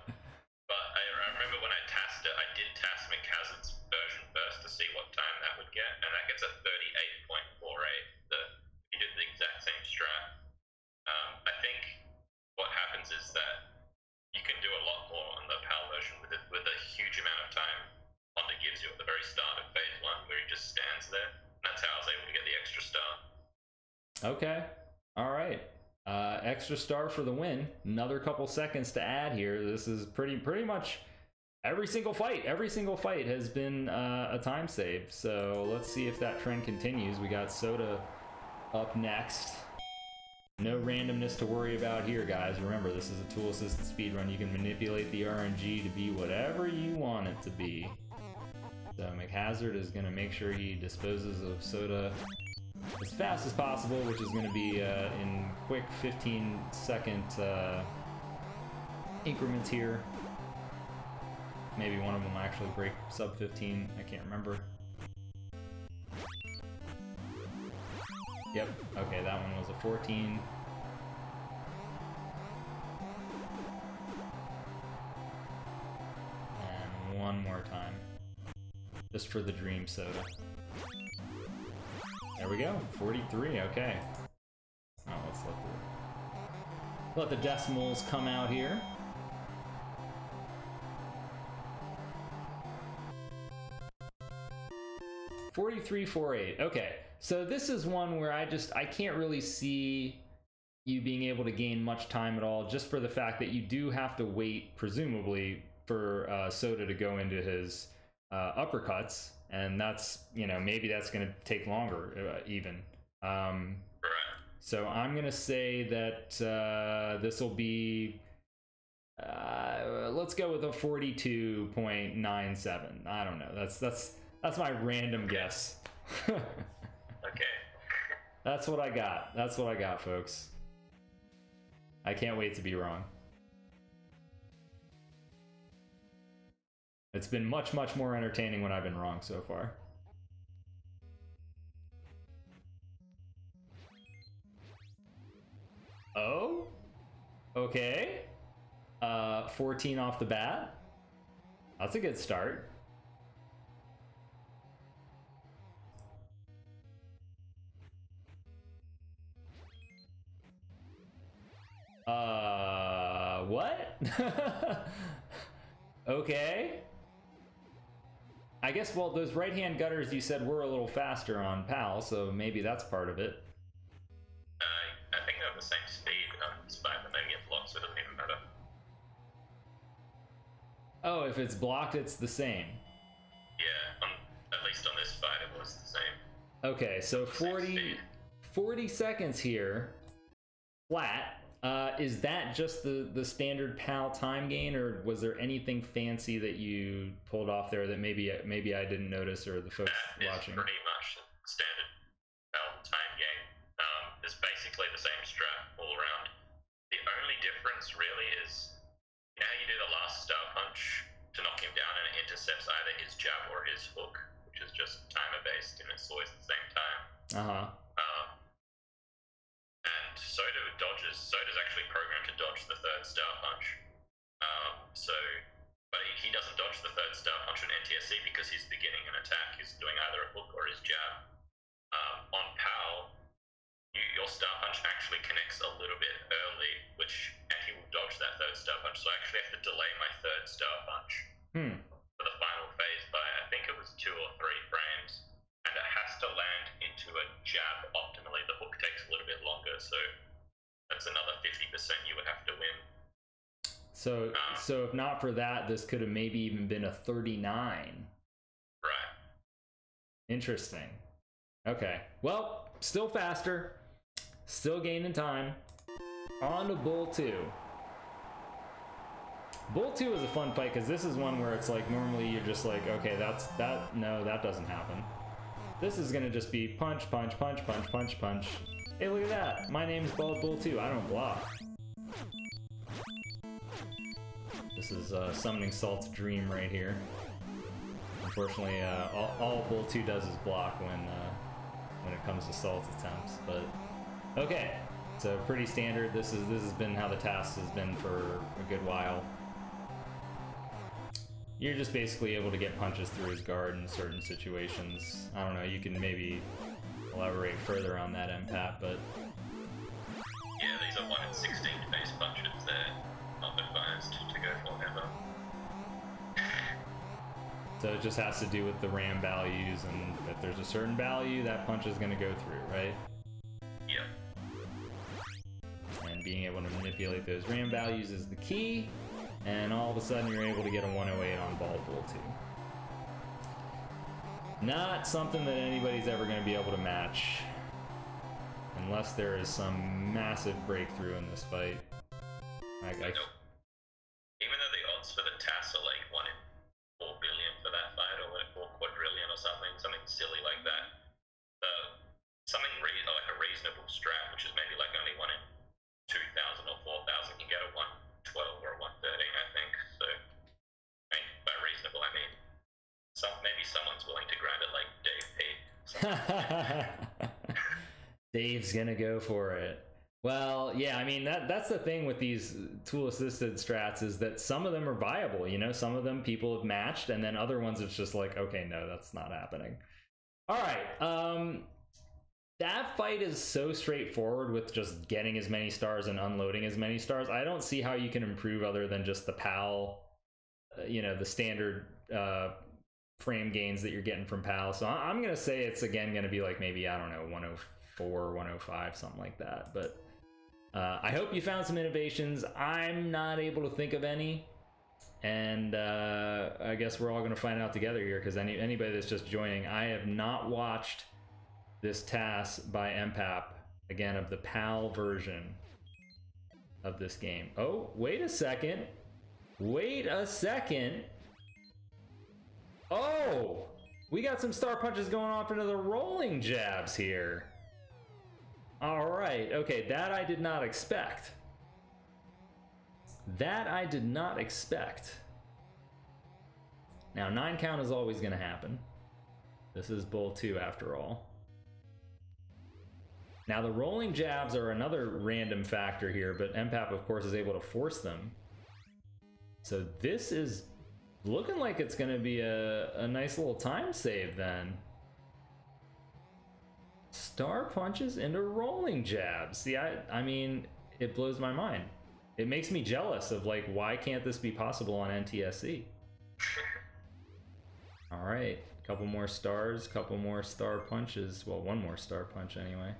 [SPEAKER 2] but I, I remember when I tasked it, I did task McHazard's version first to see what time that would get, and that gets a 38.48. The, he did the exact same strat. Um, I think what happens is that you can do a lot more on the PAL version with, it, with a huge amount of time Honda gives you at the very start of phase one, where he just stands there. And that's how I was able to get the extra star.
[SPEAKER 1] Okay. All right. Uh, extra star for the win. Another couple seconds to add here. This is pretty pretty much every single fight. Every single fight has been uh, a time save. So let's see if that trend continues. We got Soda up next. No randomness to worry about here, guys. Remember, this is a tool assisted speedrun. You can manipulate the RNG to be whatever you want it to be. So McHazard is going to make sure he disposes of Soda as fast as possible, which is going to be uh, in quick 15 second uh, increments here. Maybe one of them will actually break sub 15. I can't remember. Yep. Okay, that one was a 14. And one more time. Just for the dream soda. There we go. 43, okay. Oh, let's let the, let the decimals come out here. Forty-three, four, eight. Okay, so this is one where I just I can't really see you being able to gain much time at all, just for the fact that you do have to wait, presumably, for uh, Soda to go into his uh, uppercuts, and that's you know maybe that's going to take longer uh, even. Um,
[SPEAKER 2] Right.
[SPEAKER 1] so I'm gonna say that uh, this will be. Uh, let's go with a 42.97. I don't know. That's that's that's my random guess.
[SPEAKER 2] Okay.
[SPEAKER 1] that's what I got. That's what I got, folks. I can't wait to be wrong. It's been much, much more entertaining when I've been wrong so far. Oh? Okay. Uh, 14 off the bat. That's a good start. Uh, what? okay. I guess, well, those right hand gutters you said were a little faster on PAL, so maybe that's part of it.
[SPEAKER 2] Uh, I think they're the same speed on Spike, but maybe it blocks, so it doesn't even matter.
[SPEAKER 1] Oh, if it's blocked, it's the same.
[SPEAKER 2] Yeah, on, at least on this fight, it was the same.
[SPEAKER 1] Okay, so
[SPEAKER 2] Same
[SPEAKER 1] 40,
[SPEAKER 2] speed.
[SPEAKER 1] 40 seconds here, flat. Uh, is that just the, the standard PAL time gain, or was there anything fancy that you pulled off there that maybe maybe I didn't notice, or the folks
[SPEAKER 2] That is
[SPEAKER 1] watching?
[SPEAKER 2] pretty much standard PAL time game. Um, it's basically the same strat all around. The only difference really is you know you do the last star punch to knock him down and it intercepts either his jab or his hook, which is just timer based and it's always the same time.
[SPEAKER 1] Uh huh.
[SPEAKER 2] Third star punch. Um, so, but he, he doesn't dodge the third star punch on NTSC because he's beginning an attack. He's doing either a hook or his jab. Um, on PAL, you, your star punch actually connects a little bit early, which and he will dodge that third star punch. So I actually have to delay my third star punch
[SPEAKER 1] Hmm.
[SPEAKER 2] for the final phase by I think it was two or three frames, and it has to land into a jab optimally. The hook takes a little bit longer, so that's another fifty percent you would have to win.
[SPEAKER 1] So so if not for that, this could have maybe even been a 39.
[SPEAKER 2] Right.
[SPEAKER 1] Interesting. Okay. Well, still faster. Still gaining time. On to Bull 2. Bull 2 is a fun fight because this is one where it's like normally you're just like, okay, that's that. No, that doesn't happen. This is gonna just be punch, punch, punch, punch, punch, punch. Hey, look at that. My name's Bald Bull 2. I don't block. This is uh, Summoning Salt's dream right here. Unfortunately, uh, all, all Bull 2 does is block when uh, when it comes to Salt's attempts. But okay, so pretty standard. This is this has been how the TAS has been for a good while. You're just basically able to get punches through his guard in certain situations. I don't know. You can maybe elaborate further on that MPAP, but
[SPEAKER 2] Yeah, these are one in sixteen face punches. They're not to go for ever.
[SPEAKER 1] So it just has to do with the RAM values, and if there's a certain value, that punch is going to go through, right?
[SPEAKER 2] Yep.
[SPEAKER 1] And being able to manipulate those RAM values is the key, and all of a sudden you're able to get a 108 on Bald Bull 2. Not something that anybody's ever going to be able to match, unless there is some massive breakthrough in this fight. Like, I,
[SPEAKER 2] Nope. Even though the odds for the TAS are like one in four billion for that fight, or like four quadrillion or something, something silly like that. Uh, something re- like a reasonable strat, which is maybe like only one in two thousand or four thousand, can get a one twelve or a one thirteen, I think. So, I mean, by reasonable, I mean some maybe someone's willing to grind it like Dave P.
[SPEAKER 1] Dave's gonna go for it. Well, yeah, I mean that that's the thing with these tool assisted strats is that some of them are viable, you know, some of them people have matched and then other ones it's just like, okay, no, that's not happening. All right. Um that fight is so straightforward with just getting as many stars and unloading as many stars. I don't see how you can improve other than just the PAL, uh, you know, the standard uh frame gains that you're getting from PAL. So I- I'm going to say it's again going to be like maybe, I don't know, 104, 105, something like that. But uh, I hope you found some innovations. I'm not able to think of any. And uh, I guess we're all going to find out together here because any, anybody that's just joining, I have not watched this TAS by MPAP, again, of the PAL version of this game. Oh, wait a second. Wait a second. Oh, we got some star punches going off into the rolling jabs here. All right, okay, that I did not expect. That I did not expect. Now, nine count is always going to happen. This is bull two after all. Now, the rolling jabs are another random factor here, but MPAP, of course, is able to force them. So this is looking like it's going to be a, a nice little time save then. Star punches into rolling jabs. See, I, I mean, it blows my mind. It makes me jealous of like, why can't this be possible on NTSC? All right, couple more stars, couple more star punches. Well, one more star punch anyway.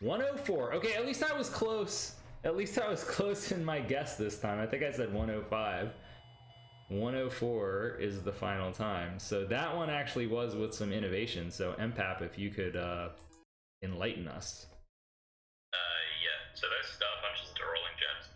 [SPEAKER 1] 104. Okay, at least I was close. At least I was close in my guess this time. I think I said 105. 104 is the final time. So that one actually was with some innovation. So MPAP, if you could uh, enlighten us.
[SPEAKER 2] Uh, yeah, so those star punches to rolling jabs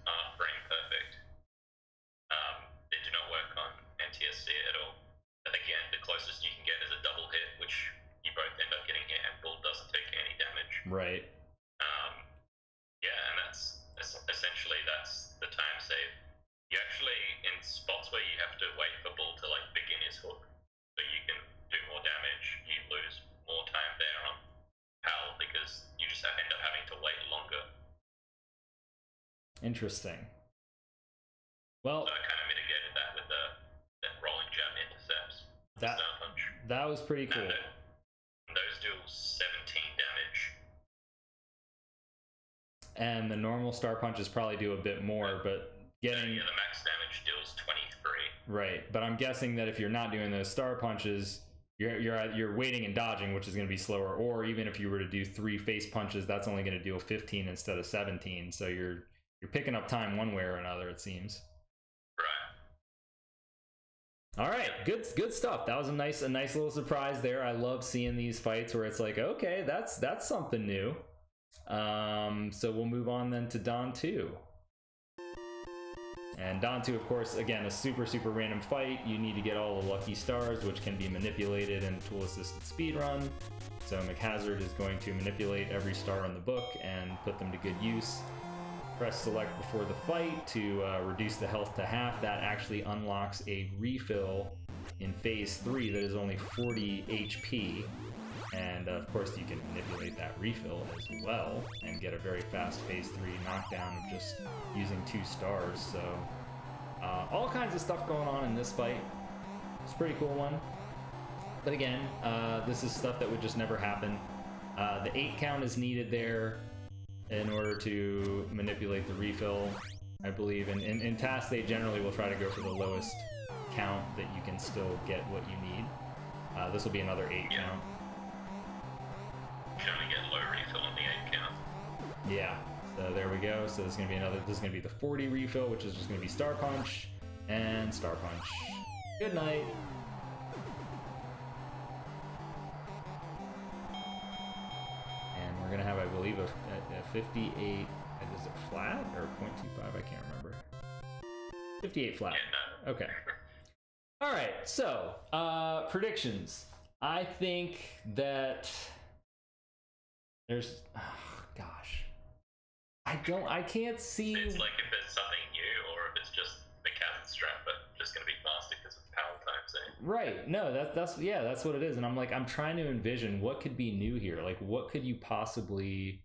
[SPEAKER 1] Interesting. Well,
[SPEAKER 2] So I kind of mitigated that with the, the rolling jab intercepts.
[SPEAKER 1] that that was pretty cool.
[SPEAKER 2] And uh, those do 17 damage.
[SPEAKER 1] And the normal star punches probably do a bit more, but getting
[SPEAKER 2] yeah, the max damage deals 23.
[SPEAKER 1] right. But I'm guessing that if you're not doing those star punches, you're you're you're waiting and dodging, which is going to be slower. Or even if you were to do three face punches, that's only going to deal 15 instead of 17. So you're you're picking up time one way or another. It seems.
[SPEAKER 2] Right.
[SPEAKER 1] All right, good good stuff. That was a nice a nice little surprise there. I love seeing these fights where it's like, okay, that's that's something new. Um, so we'll move on then to Don 2. And Don 2, of course, again, a super, super random fight. You need to get all the lucky stars, which can be manipulated in tool assisted speedrun. So McHazard is going to manipulate every star in the book and put them to good use. Press select before the fight to uh, reduce the health to half. That actually unlocks a refill in phase 3 that is only 40 HP. And uh, of course, you can manipulate that refill as well and get a very fast phase 3 knockdown of just using two stars. So, uh, all kinds of stuff going on in this fight. It's a pretty cool one. But again, uh, this is stuff that would just never happen. Uh, the 8 count is needed there in order to manipulate the refill, I believe. And in, in tasks, they generally will try to go for the lowest count that you can still get what you need. Uh, this will be another 8
[SPEAKER 2] Yeah.
[SPEAKER 1] count.
[SPEAKER 2] Can only get low refill on the 8 count.
[SPEAKER 1] Yeah. So there we go. So this is gonna be another. This is gonna be the 40 refill, which is just gonna be Star Punch and Star Punch. Good night. Believe, a, a, a 58. Is it flat or 0.25? I can't remember. 58 flat. Okay. All right. So, uh, predictions. I think that there's, oh, gosh, I don't, I can't see.
[SPEAKER 2] It's like if it's something new or if it's just the cat strap, but just going to be faster because of PAL time save.
[SPEAKER 1] Right. No, that, that's yeah, that's what it is. And I'm like, I'm trying to envision what could be new here. Like, what could you possibly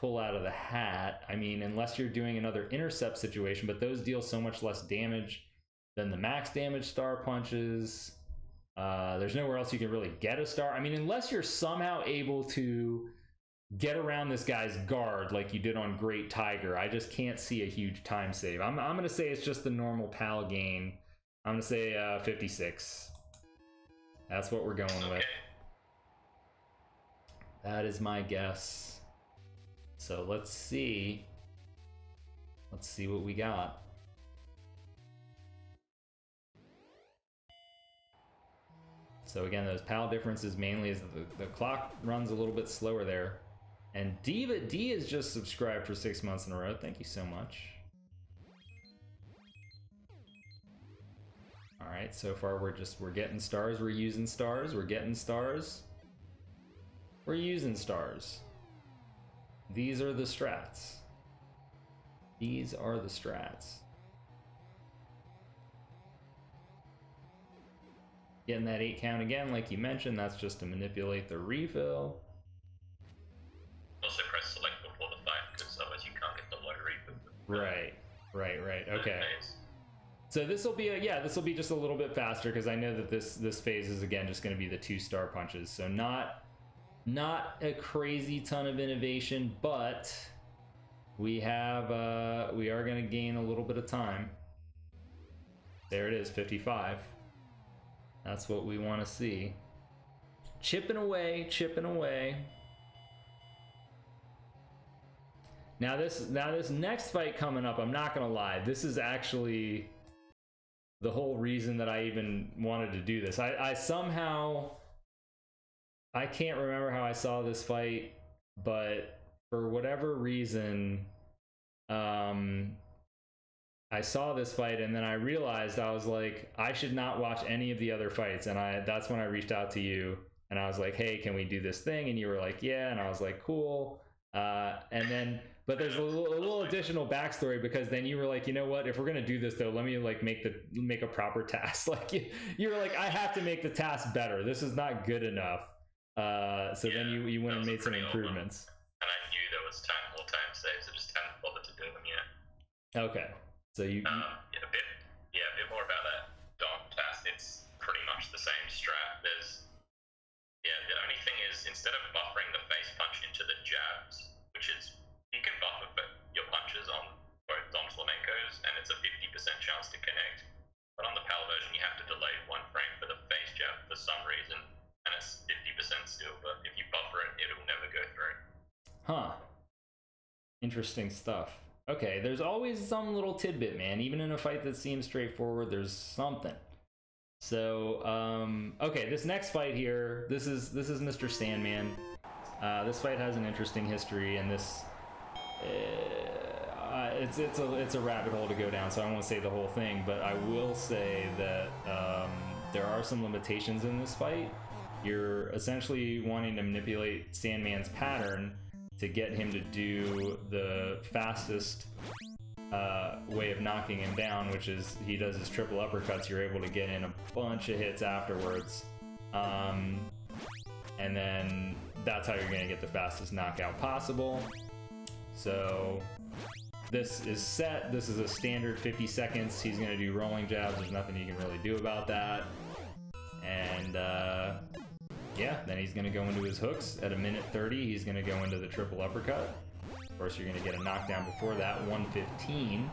[SPEAKER 1] pull out of the hat? I mean, unless you're doing another intercept situation, but those deal so much less damage than the max damage star punches. Uh, there's nowhere else you can really get a star. I mean, unless you're somehow able to get around this guy's guard like you did on Great Tiger, I just can't see a huge time save. I'm, I'm going to say it's just the normal PAL gain. I'm going to say uh, 56. That's what we're going with. That is my guess. So let's see. Let's see what we got. So again, those PAL differences mainly is the, the clock runs a little bit slower there. And Diva D is just subscribed for six months in a row. Thank you so much. All right, so far we're just we're getting stars. We're using stars. We're getting stars. We're using stars. These are the strats. These are the strats. Getting that 8 count again, like you mentioned, that's just to manipulate the refill.
[SPEAKER 2] Also press select before the fight because otherwise you can't get the low refill.
[SPEAKER 1] Right, right, right. Okay. So this will be a yeah, this will be just a little bit faster because I know that this this phase is again just going to be the two star punches. So not not a crazy ton of innovation, but we have uh, we are going to gain a little bit of time. There it is, 55. That's what we want to see. Chipping away, chipping away. Now this now this next fight coming up, I'm not gonna lie, this is actually the whole reason that I even wanted to do this. I, I somehow I can't remember how I saw this fight, but for whatever reason, um I saw this fight and then I realized I was like, I should not watch any of the other fights. And I that's when I reached out to you and I was like, hey, can we do this thing? And you were like, yeah. And I was like, cool. Uh, and then but there's a little, a little additional backstory because then you were like, you know what? If we're gonna do this though, let me like make the make a proper TAS. Like you, you were like, I have to make the TAS better. This is not good enough. Uh, so
[SPEAKER 2] Yeah,
[SPEAKER 1] then you you went and
[SPEAKER 2] that was a
[SPEAKER 1] made some improvements.
[SPEAKER 2] And I knew there was time, more time saves. I just hadn't bothered to do them yet.
[SPEAKER 1] Okay, so you,
[SPEAKER 2] Um, yeah, a bit, yeah, a bit more about that Don TAS. It's pretty much the same strat. There's, yeah, the only thing is instead of buffering the face punch into the jabs, which is you can buffer your punches on both Don Flamencos, and it's a 50% chance to connect. But on the PAL version, you have to delay one frame for the face jab for some reason, it's 50% still. But if you buffer it, it'll never go through.
[SPEAKER 1] Huh. Interesting stuff. Okay, there's always some little tidbit, man. Even in a fight that seems straightforward, there's something. So, um, okay, this next fight here, this is this is Mr. Sandman. Uh, this fight has an interesting history, and this uh, it's it's a it's a rabbit hole to go down. So I won't say the whole thing, but I will say that um, there are some limitations in this fight. You're essentially wanting to manipulate Sandman's pattern to get him to do the fastest uh, way of knocking him down, which is he does his triple uppercuts. You're able to get in a bunch of hits afterwards, um, and then that's how you're going to get the fastest knockout possible. So this is set. This is a standard 50 seconds. He's going to do rolling jabs. There's nothing you can really do about that. And uh, yeah, then he's going to go into his hooks at a minute 30. He's going to go into the triple uppercut. Of course, you're going to get a knockdown before that, 115.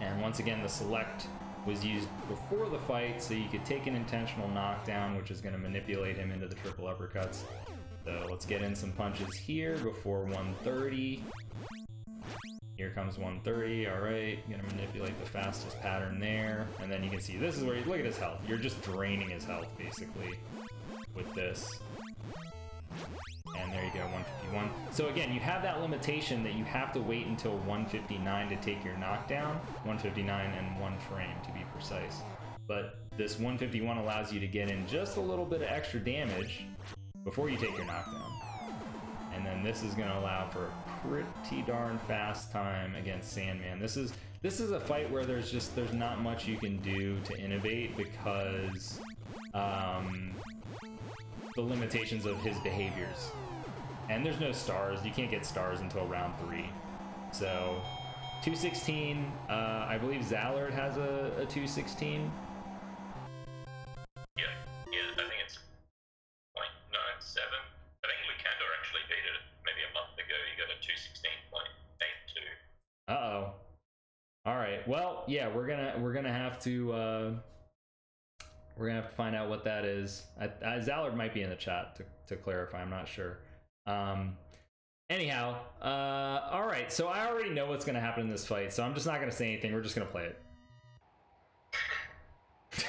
[SPEAKER 1] And once again, the select was used before the fight, so you could take an intentional knockdown, which is going to manipulate him into the triple uppercuts. So let's get in some punches here before 130. Here comes 130. All right, gonna manipulate the fastest pattern there, and then you can see this is where you look at his health. You're just draining his health basically with this. And there you go, 151. So again, you have that limitation that you have to wait until 159 to take your knockdown. 159 and one frame to be precise. But this 151 allows you to get in just a little bit of extra damage before you take your knockdown. And then this is going to allow for a pretty darn fast time against Sandman. This is this is a fight where there's just there's not much you can do to innovate because um, the limitations of his behaviors. And there's no stars. You can't get stars until round three. So 216. Uh, I believe Zallard has a, a 216.
[SPEAKER 2] Yeah, yeah, I think it's 0.97. I think actually beat it maybe a month ago. He got a 216.82.
[SPEAKER 1] Uh oh. All right. Well, yeah, we're gonna we're gonna have to uh, we're gonna have to find out what that is. I, I, Zallard might be in the chat to to clarify. I'm not sure. Um. Anyhow, uh, all right. So I already know what's gonna happen in this fight, so I'm just not gonna say anything. We're just gonna play it.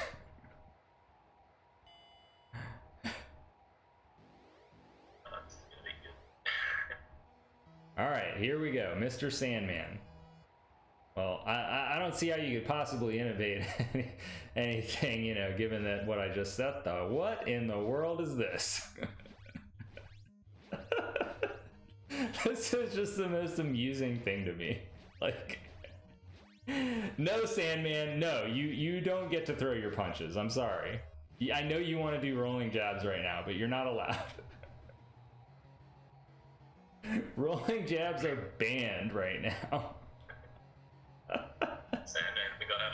[SPEAKER 1] All right, here we go, Mr. Sandman. Well, I- I, don't see how you could possibly innovate anything, you know, given that what I just said, though. What in the world is this? this is just the most amusing thing to me. Like, no, Sandman, no, you, you don't get to throw your punches. I'm sorry. I know you want to do rolling jabs right now, but you're not allowed. Rolling jabs are banned right now.
[SPEAKER 2] Sandman, we got our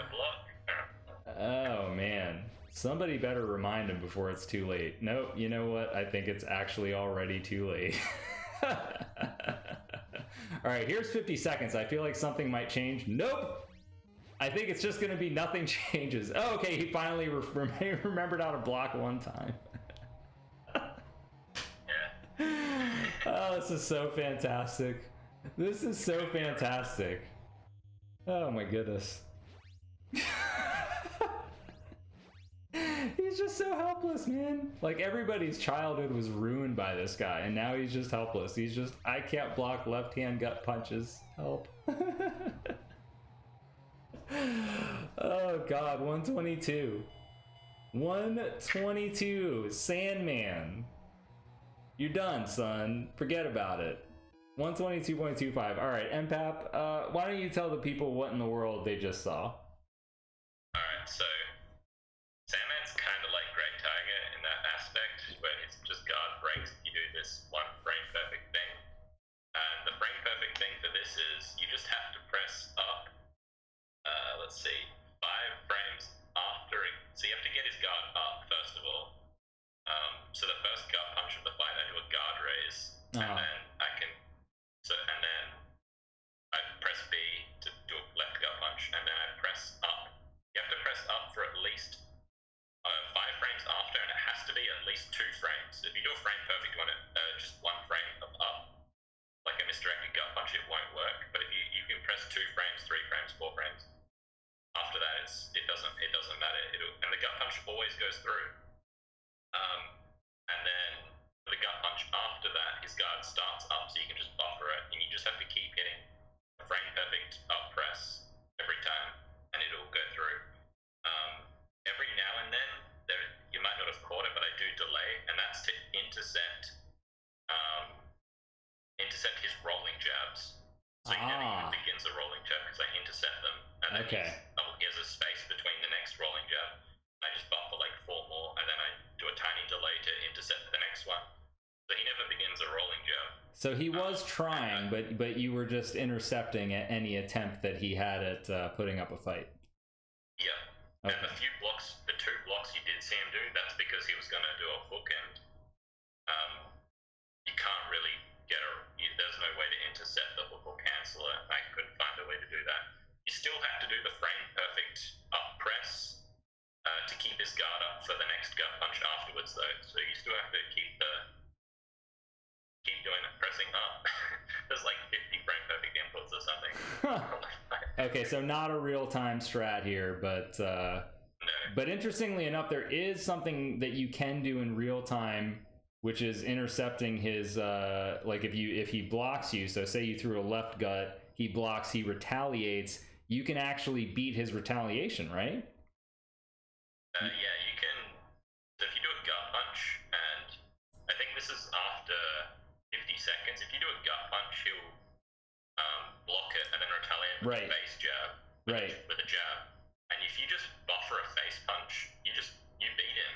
[SPEAKER 1] oh man. Somebody better remind him before it's too late. Nope, you know what? I think it's actually already too late. All right, here's 50 seconds. I feel like something might change. Nope. I think it's just going to be nothing changes. Oh, okay, he finally re- remembered how to block one time. oh, this is so fantastic. This is so fantastic. Oh my goodness. he's just so helpless, man. Like everybody's childhood was ruined by this guy, and now he's just helpless. He's just, I can't block left hand gut punches. Help. oh god, 122. 122. Sandman. You're done, son. Forget about it. 122.25. All right, MPAP, uh, why don't you tell the people what in the world they just saw?
[SPEAKER 2] Alright, so Sandman's kind of like Great Tiger in that aspect, where it's just guard breaks you do this one frame perfect thing. And the frame perfect thing for this is you just have to press up, uh, let's see, five frames after it. So you have to get his guard up, first of all. Um, so the first gut punch of the fight, I do a guard raise, and
[SPEAKER 1] Uh-huh.
[SPEAKER 2] then least two frames. If you do a frame perfect one, uh, just one frame of up, like a misdirected gut punch, it won't work. But if you, you can press two frames, three frames, four frames, after that, it's it doesn't it doesn't matter. It'll, and the gut punch always goes through. Um, and then the gut punch after that, his guard starts up, so you can just buffer it, and you just have to keep hitting a frame perfect up press every time, and it'll go through. Um, every now and then, there you might not have caught it, but I do delay, to intercept um, intercept his rolling jabs. So he never
[SPEAKER 1] Ah.
[SPEAKER 2] even begins a rolling jab because I intercept them, and then
[SPEAKER 1] Okay.
[SPEAKER 2] has a space between the next rolling jab. I just buffer like four more, and then I do a tiny delay to intercept the next one. So he never begins a rolling jab.
[SPEAKER 1] So he was trying, but but you were just intercepting at any attempt that he had at uh, putting up a fight.
[SPEAKER 2] Yeah. And the few blocks, the two blocks you did see him do, that's because he was going to do a hook and um, you can't really get a, you, there's no way to intercept the hook or cancel it. I couldn't find a way to do that. You still have to do the frame perfect up press uh, to keep his guard up for the next gut punch afterwards though. So you still have to keep the, keep doing it, pressing up. there's like 50 frame perfect inputs or something.
[SPEAKER 1] okay, so not a real time strat here, but uh,
[SPEAKER 2] no.
[SPEAKER 1] but interestingly enough, there is something that you can do in real time, which is intercepting his uh, like if you if he blocks you. So say you threw a left gut, he blocks, he retaliates. You can actually beat his retaliation, right?
[SPEAKER 2] Uh, yeah, you can. If you do a gut punch, and I think this is after 50 seconds. If you do a gut punch, he'll um, block it and then retaliate with
[SPEAKER 1] Right.
[SPEAKER 2] a face jab. With
[SPEAKER 1] Right.
[SPEAKER 2] A, with a jab, and if you just buffer a face punch, you just you beat him.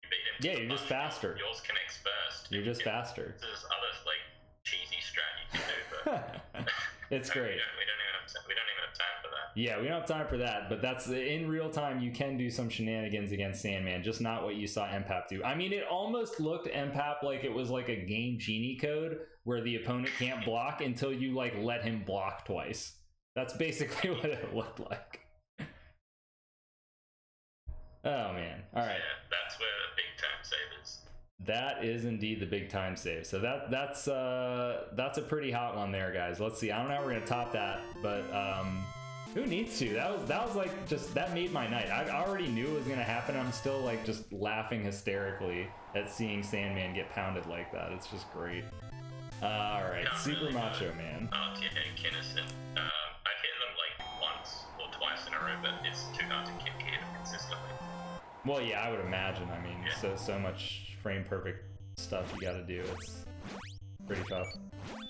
[SPEAKER 2] You beat him.
[SPEAKER 1] Yeah, you're just faster.
[SPEAKER 2] Yours connects first.
[SPEAKER 1] You're just faster.
[SPEAKER 2] There's other like cheesy strat you can do, but
[SPEAKER 1] it's
[SPEAKER 2] we
[SPEAKER 1] great.
[SPEAKER 2] don't, we don't even have we don't even have time for that.
[SPEAKER 1] Yeah, we don't have time for that, but that's in real time. You can do some shenanigans against Sandman, just not what you saw MPAP do. I mean, it almost looked MPAP like it was like a game genie code where the opponent can't block until you like let him block twice. That's basically what it looked like. Oh man! All right,
[SPEAKER 2] Yeah, that's where the big time savers.
[SPEAKER 1] that is indeed the big time save. So that that's uh that's a pretty hot one there, guys. Let's see. I don't know how we're gonna top that, but um, who needs to? That was that was like just that made my night. I already knew it was gonna happen. I'm still like just laughing hysterically at seeing Sandman get pounded like that. It's just great. Uh, all right,
[SPEAKER 2] Yeah,
[SPEAKER 1] Super
[SPEAKER 2] really
[SPEAKER 1] Macho Man.
[SPEAKER 2] RTA and Kinnison. Um, I've hit them like once or twice in a row, but it's too hard to keep hit them consistently.
[SPEAKER 1] Well, yeah, I would imagine. I mean, so so much frame perfect stuff you got to do. It's pretty tough.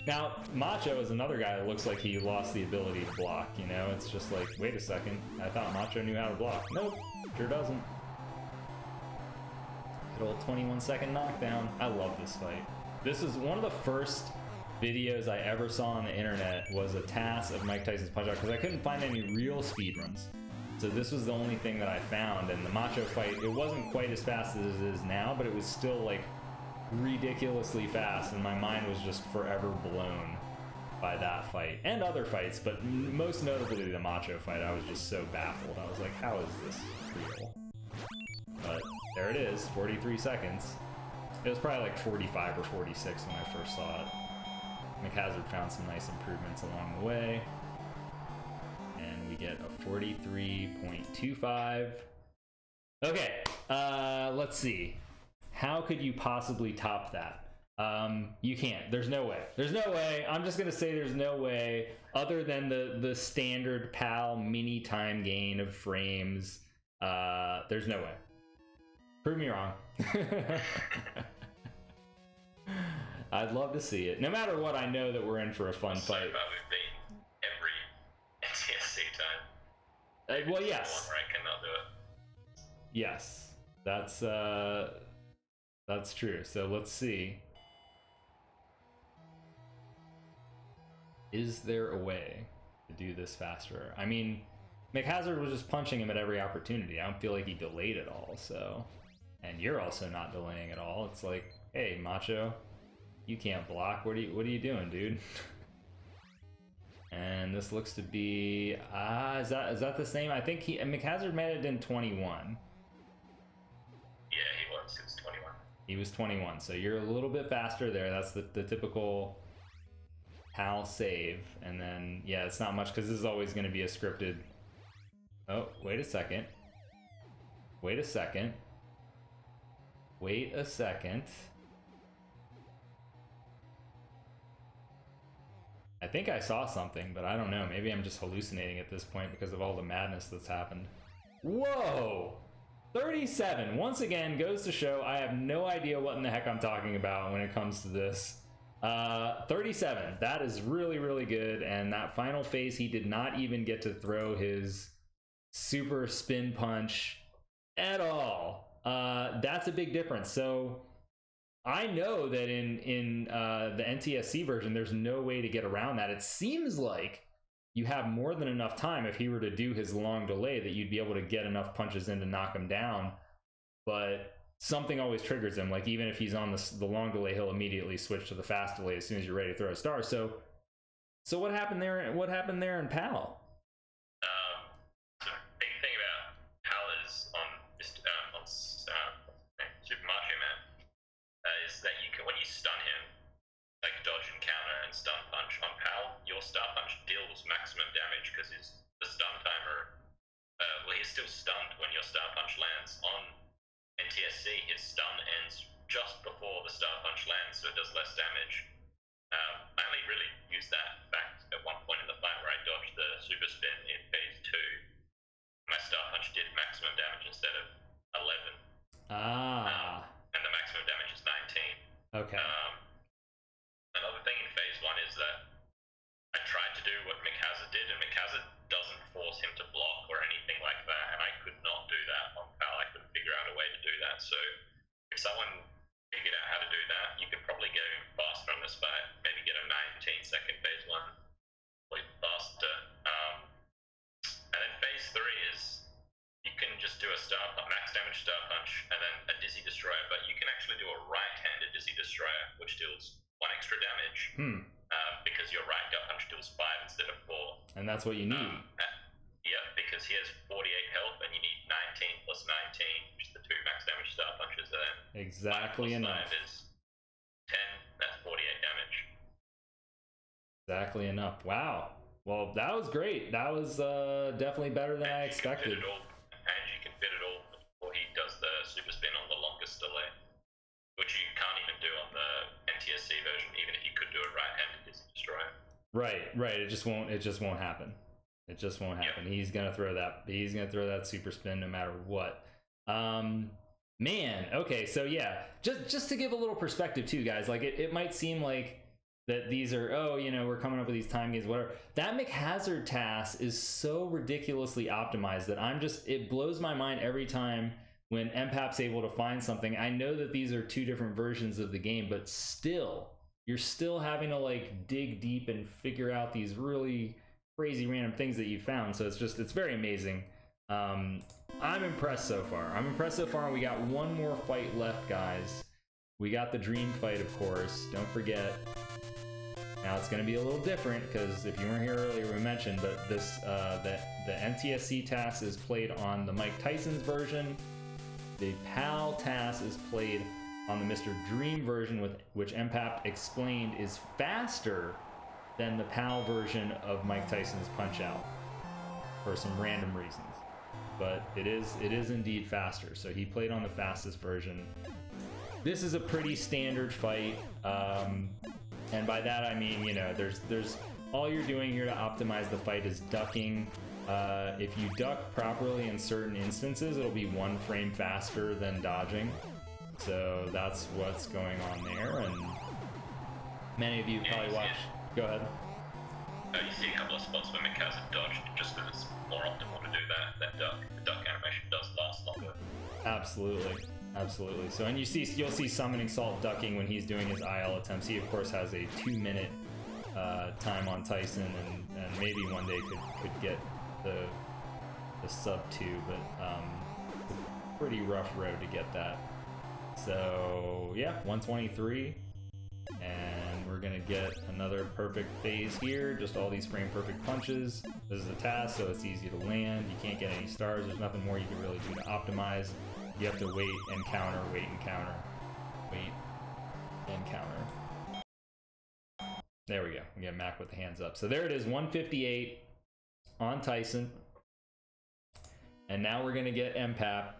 [SPEAKER 1] Now, Macho is another guy that looks like he lost the ability to block. You know, it's just like, wait a second, I thought Macho knew how to block. Nope, sure doesn't. Good old 21 second knockdown. I love this fight. This is one of the first videos I ever saw on the internet was a TAS of Mike Tyson's punch out because I couldn't find any real speedruns. So this was the only thing that I found, and the Macho fight, it wasn't quite as fast as it is now, but it was still like ridiculously fast, and my mind was just forever blown by that fight and other fights, but most notably the Macho fight. I was just so baffled. I was like, how is this real? But there it is, 43 seconds. It was probably like 45 or 46 when I first saw it. McHazard found some nice improvements along the way. Get a 43.25. Okay, uh, let's see. How could you possibly top that? Um, you can't. There's no way. There's no way. I'm just gonna say there's no way, other than the the standard PAL mini time gain of frames. Uh, there's no way. Prove me wrong. I'd love to see it. No matter what, I know that we're in for a fun
[SPEAKER 2] So
[SPEAKER 1] fight.
[SPEAKER 2] far, we've beaten every NTSC
[SPEAKER 1] Uh, well, yes,
[SPEAKER 2] where I cannot do it.
[SPEAKER 1] yes, that's uh, that's true. So let's see. Is there a way to do this faster? I mean, McHazard was just punching him at every opportunity. I don't feel like he delayed at all. So, and you're also not delaying at all. It's like, hey, Macho, you can't block. What are you What are you doing, dude? and this looks to be ah, is that is that the same? I think he McHazard made it in 21.
[SPEAKER 2] Yeah, he was. He was 21.
[SPEAKER 1] He was 21, so you're a little bit faster there. That's the, the typical PAL save. And then, yeah, it's not much because this is always going to be a scripted. Oh, wait a second. Wait a second. Wait a second. I think I saw something, but I don't know. Maybe I'm just hallucinating at this point because of all the madness that's happened. Whoa! 37 once again goes to show I have no idea what in the heck I'm talking about when it comes to this. Uh, 37. That is really, really good. And that final phase, he did not even get to throw his super spin punch at all. Uh, that's a big difference. So I know that in in uh, the NTSC version, there's no way to get around that. It seems like you have more than enough time if he were to do his long delay that you'd be able to get enough punches in to knock him down. But something always triggers him. Like even if he's on the, the long delay, he'll immediately switch to the fast delay as soon as you're ready to throw a star. So, so what happened there? What happened there in PAL?
[SPEAKER 2] Still stunned when your star punch lands on NTSC. His stun ends just before the star punch lands, so it does less damage. Um, I only really used that fact at one point in the fight where I dodged the super spin in phase two. My star punch did maximum damage instead of 11,
[SPEAKER 1] Ah,
[SPEAKER 2] and the maximum damage is 19.
[SPEAKER 1] okay.
[SPEAKER 2] Um, another thing in phase one is that I tried to do what McHazard did, and McHazard doesn't force him to block or anything like that, and I could not do that on Pal. I couldn't figure out a way to do that. So if someone figured out how to do that, you could probably get him faster on this fight. Maybe get a 19 second phase one, or faster. Um, and then phase three is you can just do a star max damage star punch and then a dizzy destroyer, but you can actually do a right-handed dizzy destroyer, which deals one extra damage
[SPEAKER 1] Hmm.
[SPEAKER 2] uh, because your right gut punch deals five instead of four.
[SPEAKER 1] And that's what you need.
[SPEAKER 2] Um, yeah, because he has 48 health and you need 19 plus 19, which is the two max damage star punches. Then
[SPEAKER 1] Exactly enough.
[SPEAKER 2] five is 10. That's 48 damage.
[SPEAKER 1] Exactly enough. Wow. Well, that was great. That was uh, definitely better than I
[SPEAKER 2] And you can
[SPEAKER 1] expected.
[SPEAKER 2] it all, and you can fit it all before he does the super spin on the longest delay, which you can't even do on the NTSC version, even if you could do a right-handed dizzy destroyer.
[SPEAKER 1] Right, right. It just won't. It just won't happen. It just won't
[SPEAKER 2] Yep.
[SPEAKER 1] happen. He's gonna throw that. He's gonna throw that super spin no matter what. Um, man. Okay, so yeah, just just to give a little perspective too, guys. Like it, it might seem like that these are oh you know we're coming up with these time games whatever. That McHazard TAS is so ridiculously optimized that I'm just it blows my mind every time when MPAP's able to find something. I know that these are two different versions of the game, but still you're still having to like dig deep and figure out these really crazy random things that you found so it's just it's very amazing Um, I'm impressed so far. I'm impressed so far. We got one more fight left, guys. We got the dream fight, of course. Don't forget. Now it's going to be a little different because if you weren't here earlier, we mentioned, but this uh, the the NTSC TAS is played on the Mike Tyson's version. The PAL TAS is played on the Mr. Dream version, with which MPAP explained is faster than the PAL version of Mike Tyson's Punch Out for some random reasons. But it is it is indeed faster. So he played on the fastest version. This is a pretty standard fight, um, and by that I mean you know there's there's all you're doing here to optimize the fight is ducking. Uh, if you duck properly in certain instances, it'll be one frame faster than dodging. So that's what's going on there, and many of you probably watch. Go ahead.
[SPEAKER 2] Uh, you see a couple of spots where McHazard dodged just because it's more optimal to do that, that duck. The duck animation does last longer.
[SPEAKER 1] Absolutely, absolutely. So, and you see, you'll see summoning salt ducking when he's doing his IL attempts. He of course has a two-minute uh, time on Tyson, and, and maybe one day could could get the the sub two, but um, pretty rough road to get that. So yeah, 123, and we're gonna get another perfect phase here. Just all these frame perfect punches. This is a TAS, so it's easy to land. You can't get any stars. There's nothing more you can really do to optimize. You have to wait and counter, wait and counter, wait and counter. There we go. We get Mac with the hands up. So there it is, 158 on Tyson. And now we're gonna get MPAP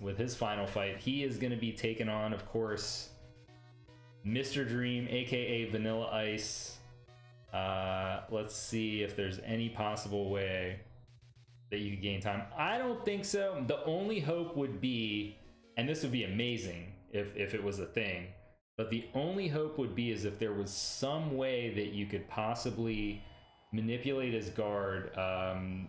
[SPEAKER 1] with his final fight. He is gonna be taking on, of course, Mr. Dream, aka Vanilla Ice. Uh, let's see if there's any possible way that you could gain time. I don't think so. The only hope would be, and this would be amazing if, if it was a thing, but the only hope would be is if there was some way that you could possibly manipulate his guard. Um,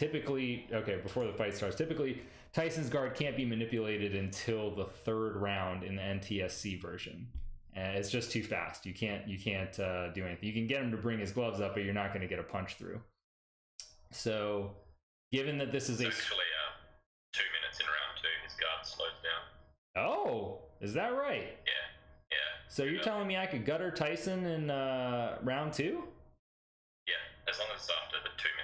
[SPEAKER 1] typically, okay, before the fight starts, typically Tyson's guard can't be manipulated until the third round in the NTSC version. And it's just too fast. You can't you can't uh, do anything. You can get him to bring his gloves up, but you're not going to get a punch through. So, given that this is
[SPEAKER 2] It's
[SPEAKER 1] a
[SPEAKER 2] actually uh, two minutes in round two, his guard slows down.
[SPEAKER 1] oh, is that right?
[SPEAKER 2] Yeah, yeah.
[SPEAKER 1] So you're telling me I could gutter Tyson in uh, round two?
[SPEAKER 2] Yeah, as long as it's after the two.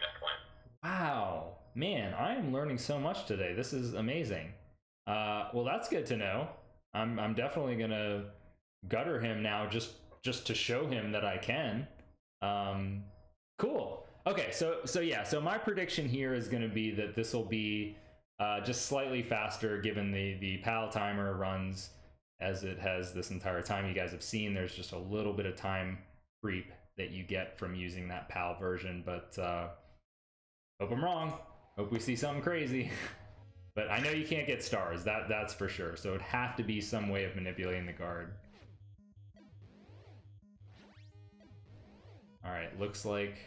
[SPEAKER 1] Wow, man, I am learning so much today. This is amazing. Uh, well, that's good to know. I'm I'm definitely gonna gutter him now, just just to show him that I can. Um, cool. Okay, so so yeah, so my prediction here is gonna be that this will be uh, just slightly faster, given the the PAL timer runs as it has this entire time. You guys have seen there's just a little bit of time creep that you get from using that PAL version, but. Uh, Hope I'm wrong. Hope we see something crazy. but I know you can't get stars. That that's for sure. So it'd have to be some way of manipulating the guard. All right, looks like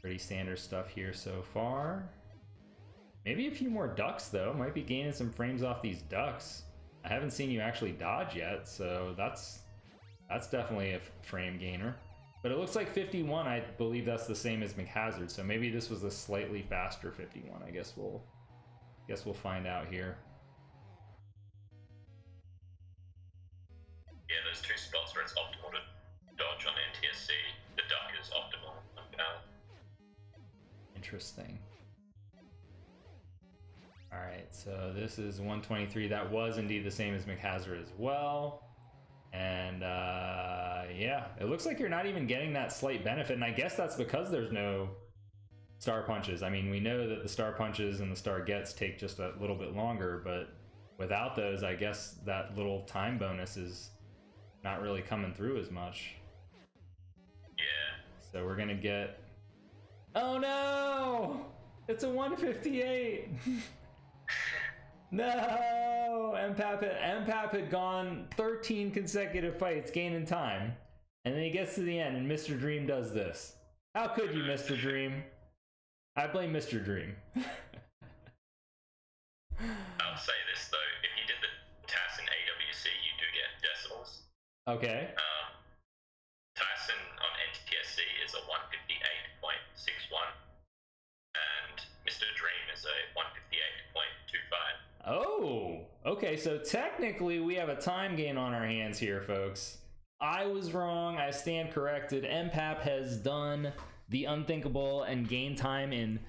[SPEAKER 1] pretty standard stuff here so far. Maybe a few more ducks though. Might be gaining some frames off these ducks. I haven't seen you actually dodge yet, so that's that's definitely a frame gainer. But it looks like 51. I believe that's the same as McHazard. So maybe this was a slightly faster 51. I guess we'll guess we'll find out here.
[SPEAKER 2] Yeah, those two spots where it's optimal to dodge on NTSC, the duck is optimal on PAL.
[SPEAKER 1] Interesting. All right, so this is 123. That was indeed the same as McHazard as well. And uh, yeah, it looks like you're not even getting that slight benefit. And I guess that's because there's no star punches. I mean, we know that the star punches and the star gets take just a little bit longer, but without those, I guess that little time bonus is not really coming through as much.
[SPEAKER 2] Yeah,
[SPEAKER 1] So we're gonna get. Oh no! It's a 158. no, MPAP had, MPAP had gone 13 consecutive fights, gaining time, and then he gets to the end, and Mr. Dream does this. How could you, Mr. Dream? I blame Mr. Dream.
[SPEAKER 2] I'll say this though: if you did the TAS in AWC, you do get decimals.
[SPEAKER 1] okay.
[SPEAKER 2] Um, Tyson on NTSC is a 158.61, and Mr.
[SPEAKER 1] okay, so technically we have a time gain on our hands here, folks. I was wrong. I stand corrected. MPAP has done the unthinkable and gained time in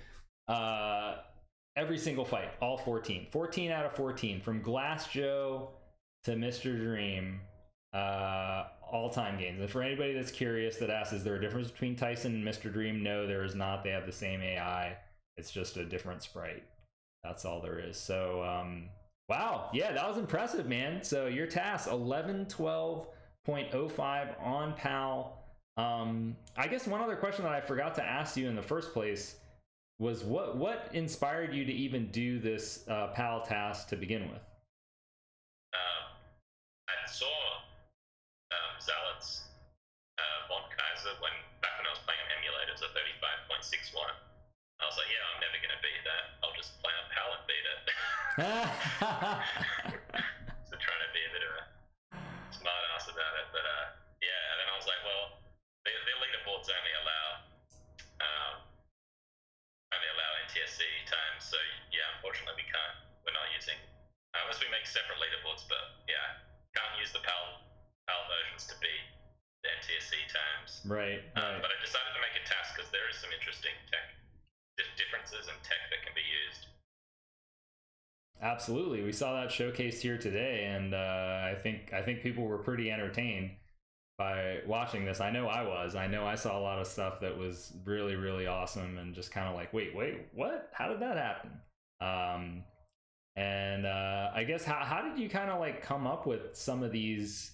[SPEAKER 1] uh, every single fight, all 14. 14 out of 14, from Glass Joe to Mr. Dream, uh, all time gains. And for anybody that's curious that asks, is there a difference between Tyson and Mr. Dream? No, there is not. They have the same AI, it's just a different sprite. That's all there is. So, um, wow. Yeah, that was impressive, man. So, your TAS 11 12.05 on PAL. Um, I guess one other question that I forgot to ask you in the first place was what what inspired you to even do this uh, PAL TAS to begin with?
[SPEAKER 2] Um, I saw um, uh, Von Kaiser when back when I was playing on emulators at 35.61. I was like, yeah, I'm never gonna beat that. I'll just play on PAL and beat it. so trying to be a bit of a smart ass about it, but uh, yeah. And then I was like, well, their, their leaderboards only allow um, only allow NTSC times. So yeah, unfortunately we can't. We're not using unless we make separate leaderboards. But yeah, can't use the PAL PAL versions to beat the NTSC times.
[SPEAKER 1] right,
[SPEAKER 2] Um,
[SPEAKER 1] right.
[SPEAKER 2] but I decided to make a TAS because there is some interesting tech di- differences in tech that can be used.
[SPEAKER 1] Absolutely, we saw that showcased here today, and uh, I think I think people were pretty entertained by watching this. I know I was. I know I saw a lot of stuff that was really really awesome, and just kind of like, wait, wait, what? How did that happen? Um, and uh, I guess how how did you kind of like come up with some of these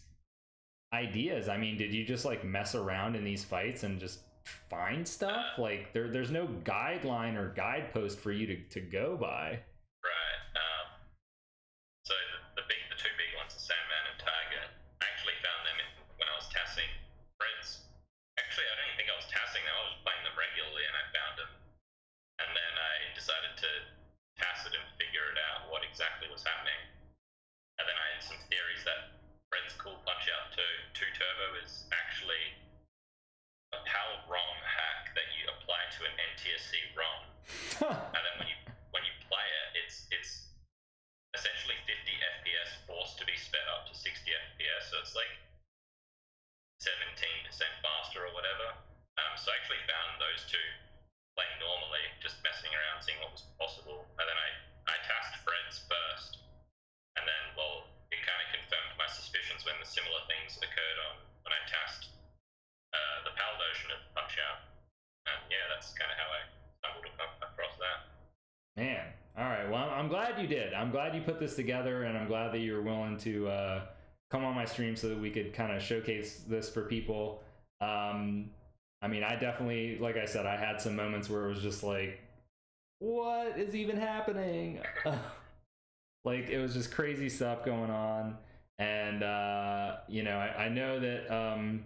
[SPEAKER 1] ideas? I mean, did you just like mess around in these fights and just find stuff? Like there there's no guideline or guidepost for you to to go by.
[SPEAKER 2] Right. Um, so the, the big, the two big ones, are Sandman and Tiger. I actually found them in, when I was tassing Reds. Actually, I don't even think I was tassing them. I was playing them regularly, and I found them. And then I decided to tass it and figure it out what exactly was happening. And then I had some theories that Red's cool punch out to two turbo is actually a PAL ROM hack that you apply to an NTSC ROM. And then when you when you play it, it's it's essentially 50 FPS forced to be sped up to 60 FPS, so it's like 17% faster or whatever. Um, so I actually found those two playing normally, just messing around, seeing what was possible, and then I I tasked Fred's first, and then well, it kind of confirmed my suspicions when the similar things occurred on when I tasked uh, the PAL version of Punch Out, and yeah, that's kind of how I stumbled across that.
[SPEAKER 1] Man, all right. Well, I'm glad you did. I'm glad you put this together, and I'm glad that you were willing to uh, come on my stream so that we could kind of showcase this for people. Um, I mean, I definitely, like I said, I had some moments where it was just like, what is even happening? like, it was just crazy stuff going on. And, uh, you know, I, I know that um,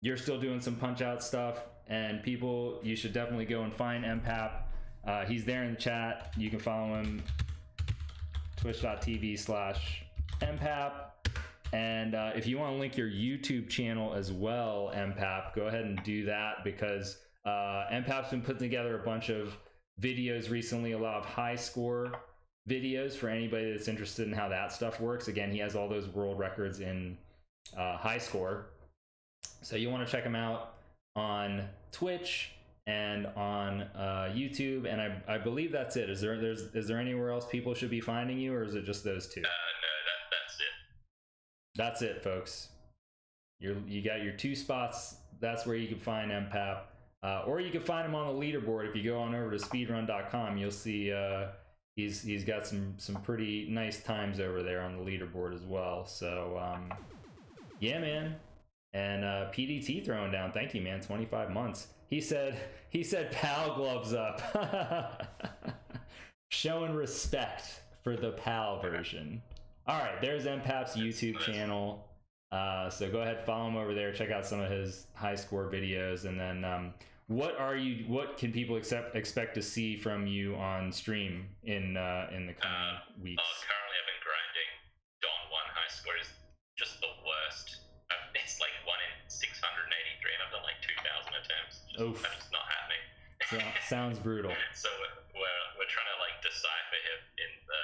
[SPEAKER 1] you're still doing some punch out stuff, and people, you should definitely go and find MPAP. Uh, he's there in the chat. You can follow him twitch.tv slash mpap. And uh, if you want to link your YouTube channel as well, MPAP, go ahead and do that because uh, MPAP's been putting together a bunch of videos recently, a lot of high score videos for anybody that's interested in how that stuff works. Again, he has all those world records in uh, high score. So you want to check him out on Twitch and on uh, YouTube, and I, I believe that's it. Is there there's is there anywhere else people should be finding you, or is it just those two?
[SPEAKER 2] Uh, no, that that's it.
[SPEAKER 1] That's it, folks. You you got your two spots. That's where you can find MPAP, uh, or you can find him on the leaderboard. If you go on over to speedrun.com, you'll see uh, he's he's got some some pretty nice times over there on the leaderboard as well. So um, yeah, man. And uh, PDT throwing down. Thank you, man. 25 months. He said he said pal gloves up. Showing respect for the pal version. All right, there's MPAP's YouTube channel. Uh, so go ahead, follow him over there. Check out some of his high score videos, and then um, what are you? What can people accept, expect to see from you on stream in uh, in the coming
[SPEAKER 2] Uh,
[SPEAKER 1] weeks?
[SPEAKER 2] Oh, currently I've been grinding. Dawn one high score is just the
[SPEAKER 1] Oof.
[SPEAKER 2] That's not happening.
[SPEAKER 1] So- sounds brutal.
[SPEAKER 2] So we're, we're trying to like decipher him in the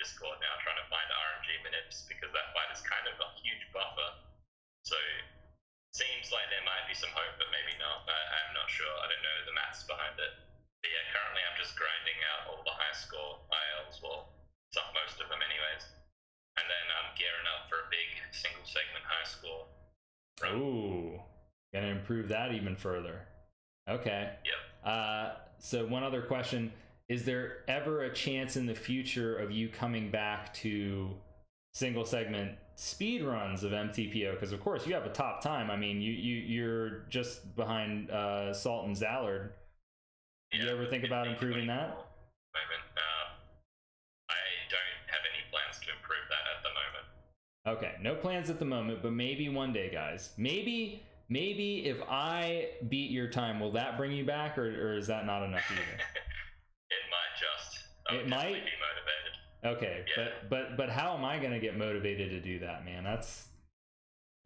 [SPEAKER 2] Discord now trying to find the RNG minutes because that fight is kind of a huge buffer. So seems like there might be some hope, but maybe not. I, I'm not sure. I don't know the maths behind it. But yeah, currently I'm just grinding out all the high score ILs, well, some, most of them anyways. And then I'm gearing up for a big single segment high score.
[SPEAKER 1] Ooh, gonna improve that even further. Okay.
[SPEAKER 2] Yep.
[SPEAKER 1] Uh, so one other question: Is there ever a chance in the future of you coming back to single segment speed runs of MTPO? Because of course you have a top time. I mean, you you you're just behind uh, Salt and Zallard. You ever think about improving that?
[SPEAKER 2] Moment. Uh, I don't have any plans to improve that at the moment.
[SPEAKER 1] Okay, no plans at the moment, but maybe one day, guys. Maybe maybe if I beat your time, will that bring you back, or, or is that not enough either?
[SPEAKER 2] it might just. I
[SPEAKER 1] It might?
[SPEAKER 2] be motivated.
[SPEAKER 1] Okay,
[SPEAKER 2] Yeah.
[SPEAKER 1] but but but how am I gonna get motivated to do that, man? That's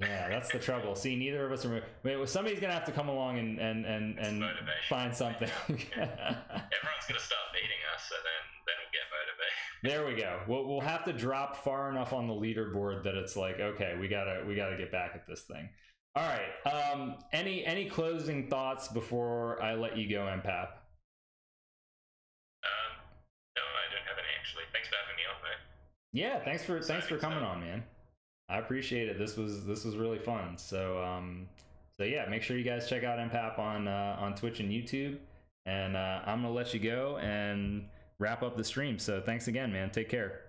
[SPEAKER 1] yeah, that's the trouble. See, neither of us are. Wait, well, somebody's gonna have to come along and and and, and find something.
[SPEAKER 2] Everyone's gonna start beating us, so then then we'll get motivated.
[SPEAKER 1] there we go. We'll we'll have to drop far enough on the leaderboard that it's like, okay, we gotta we gotta get back at this thing. All right. Um, any any closing thoughts before I let you go, MPAP?
[SPEAKER 2] Um, no, I don't have any actually. Thanks for having me on, mate.
[SPEAKER 1] Yeah, thanks for thanks for coming
[SPEAKER 2] stuff.
[SPEAKER 1] on, man. I appreciate it. This was this was really fun. So um so yeah, make sure you guys check out MPAP on uh, on Twitch and YouTube. And uh, I'm gonna let you go and wrap up the stream. So thanks again, man. Take care.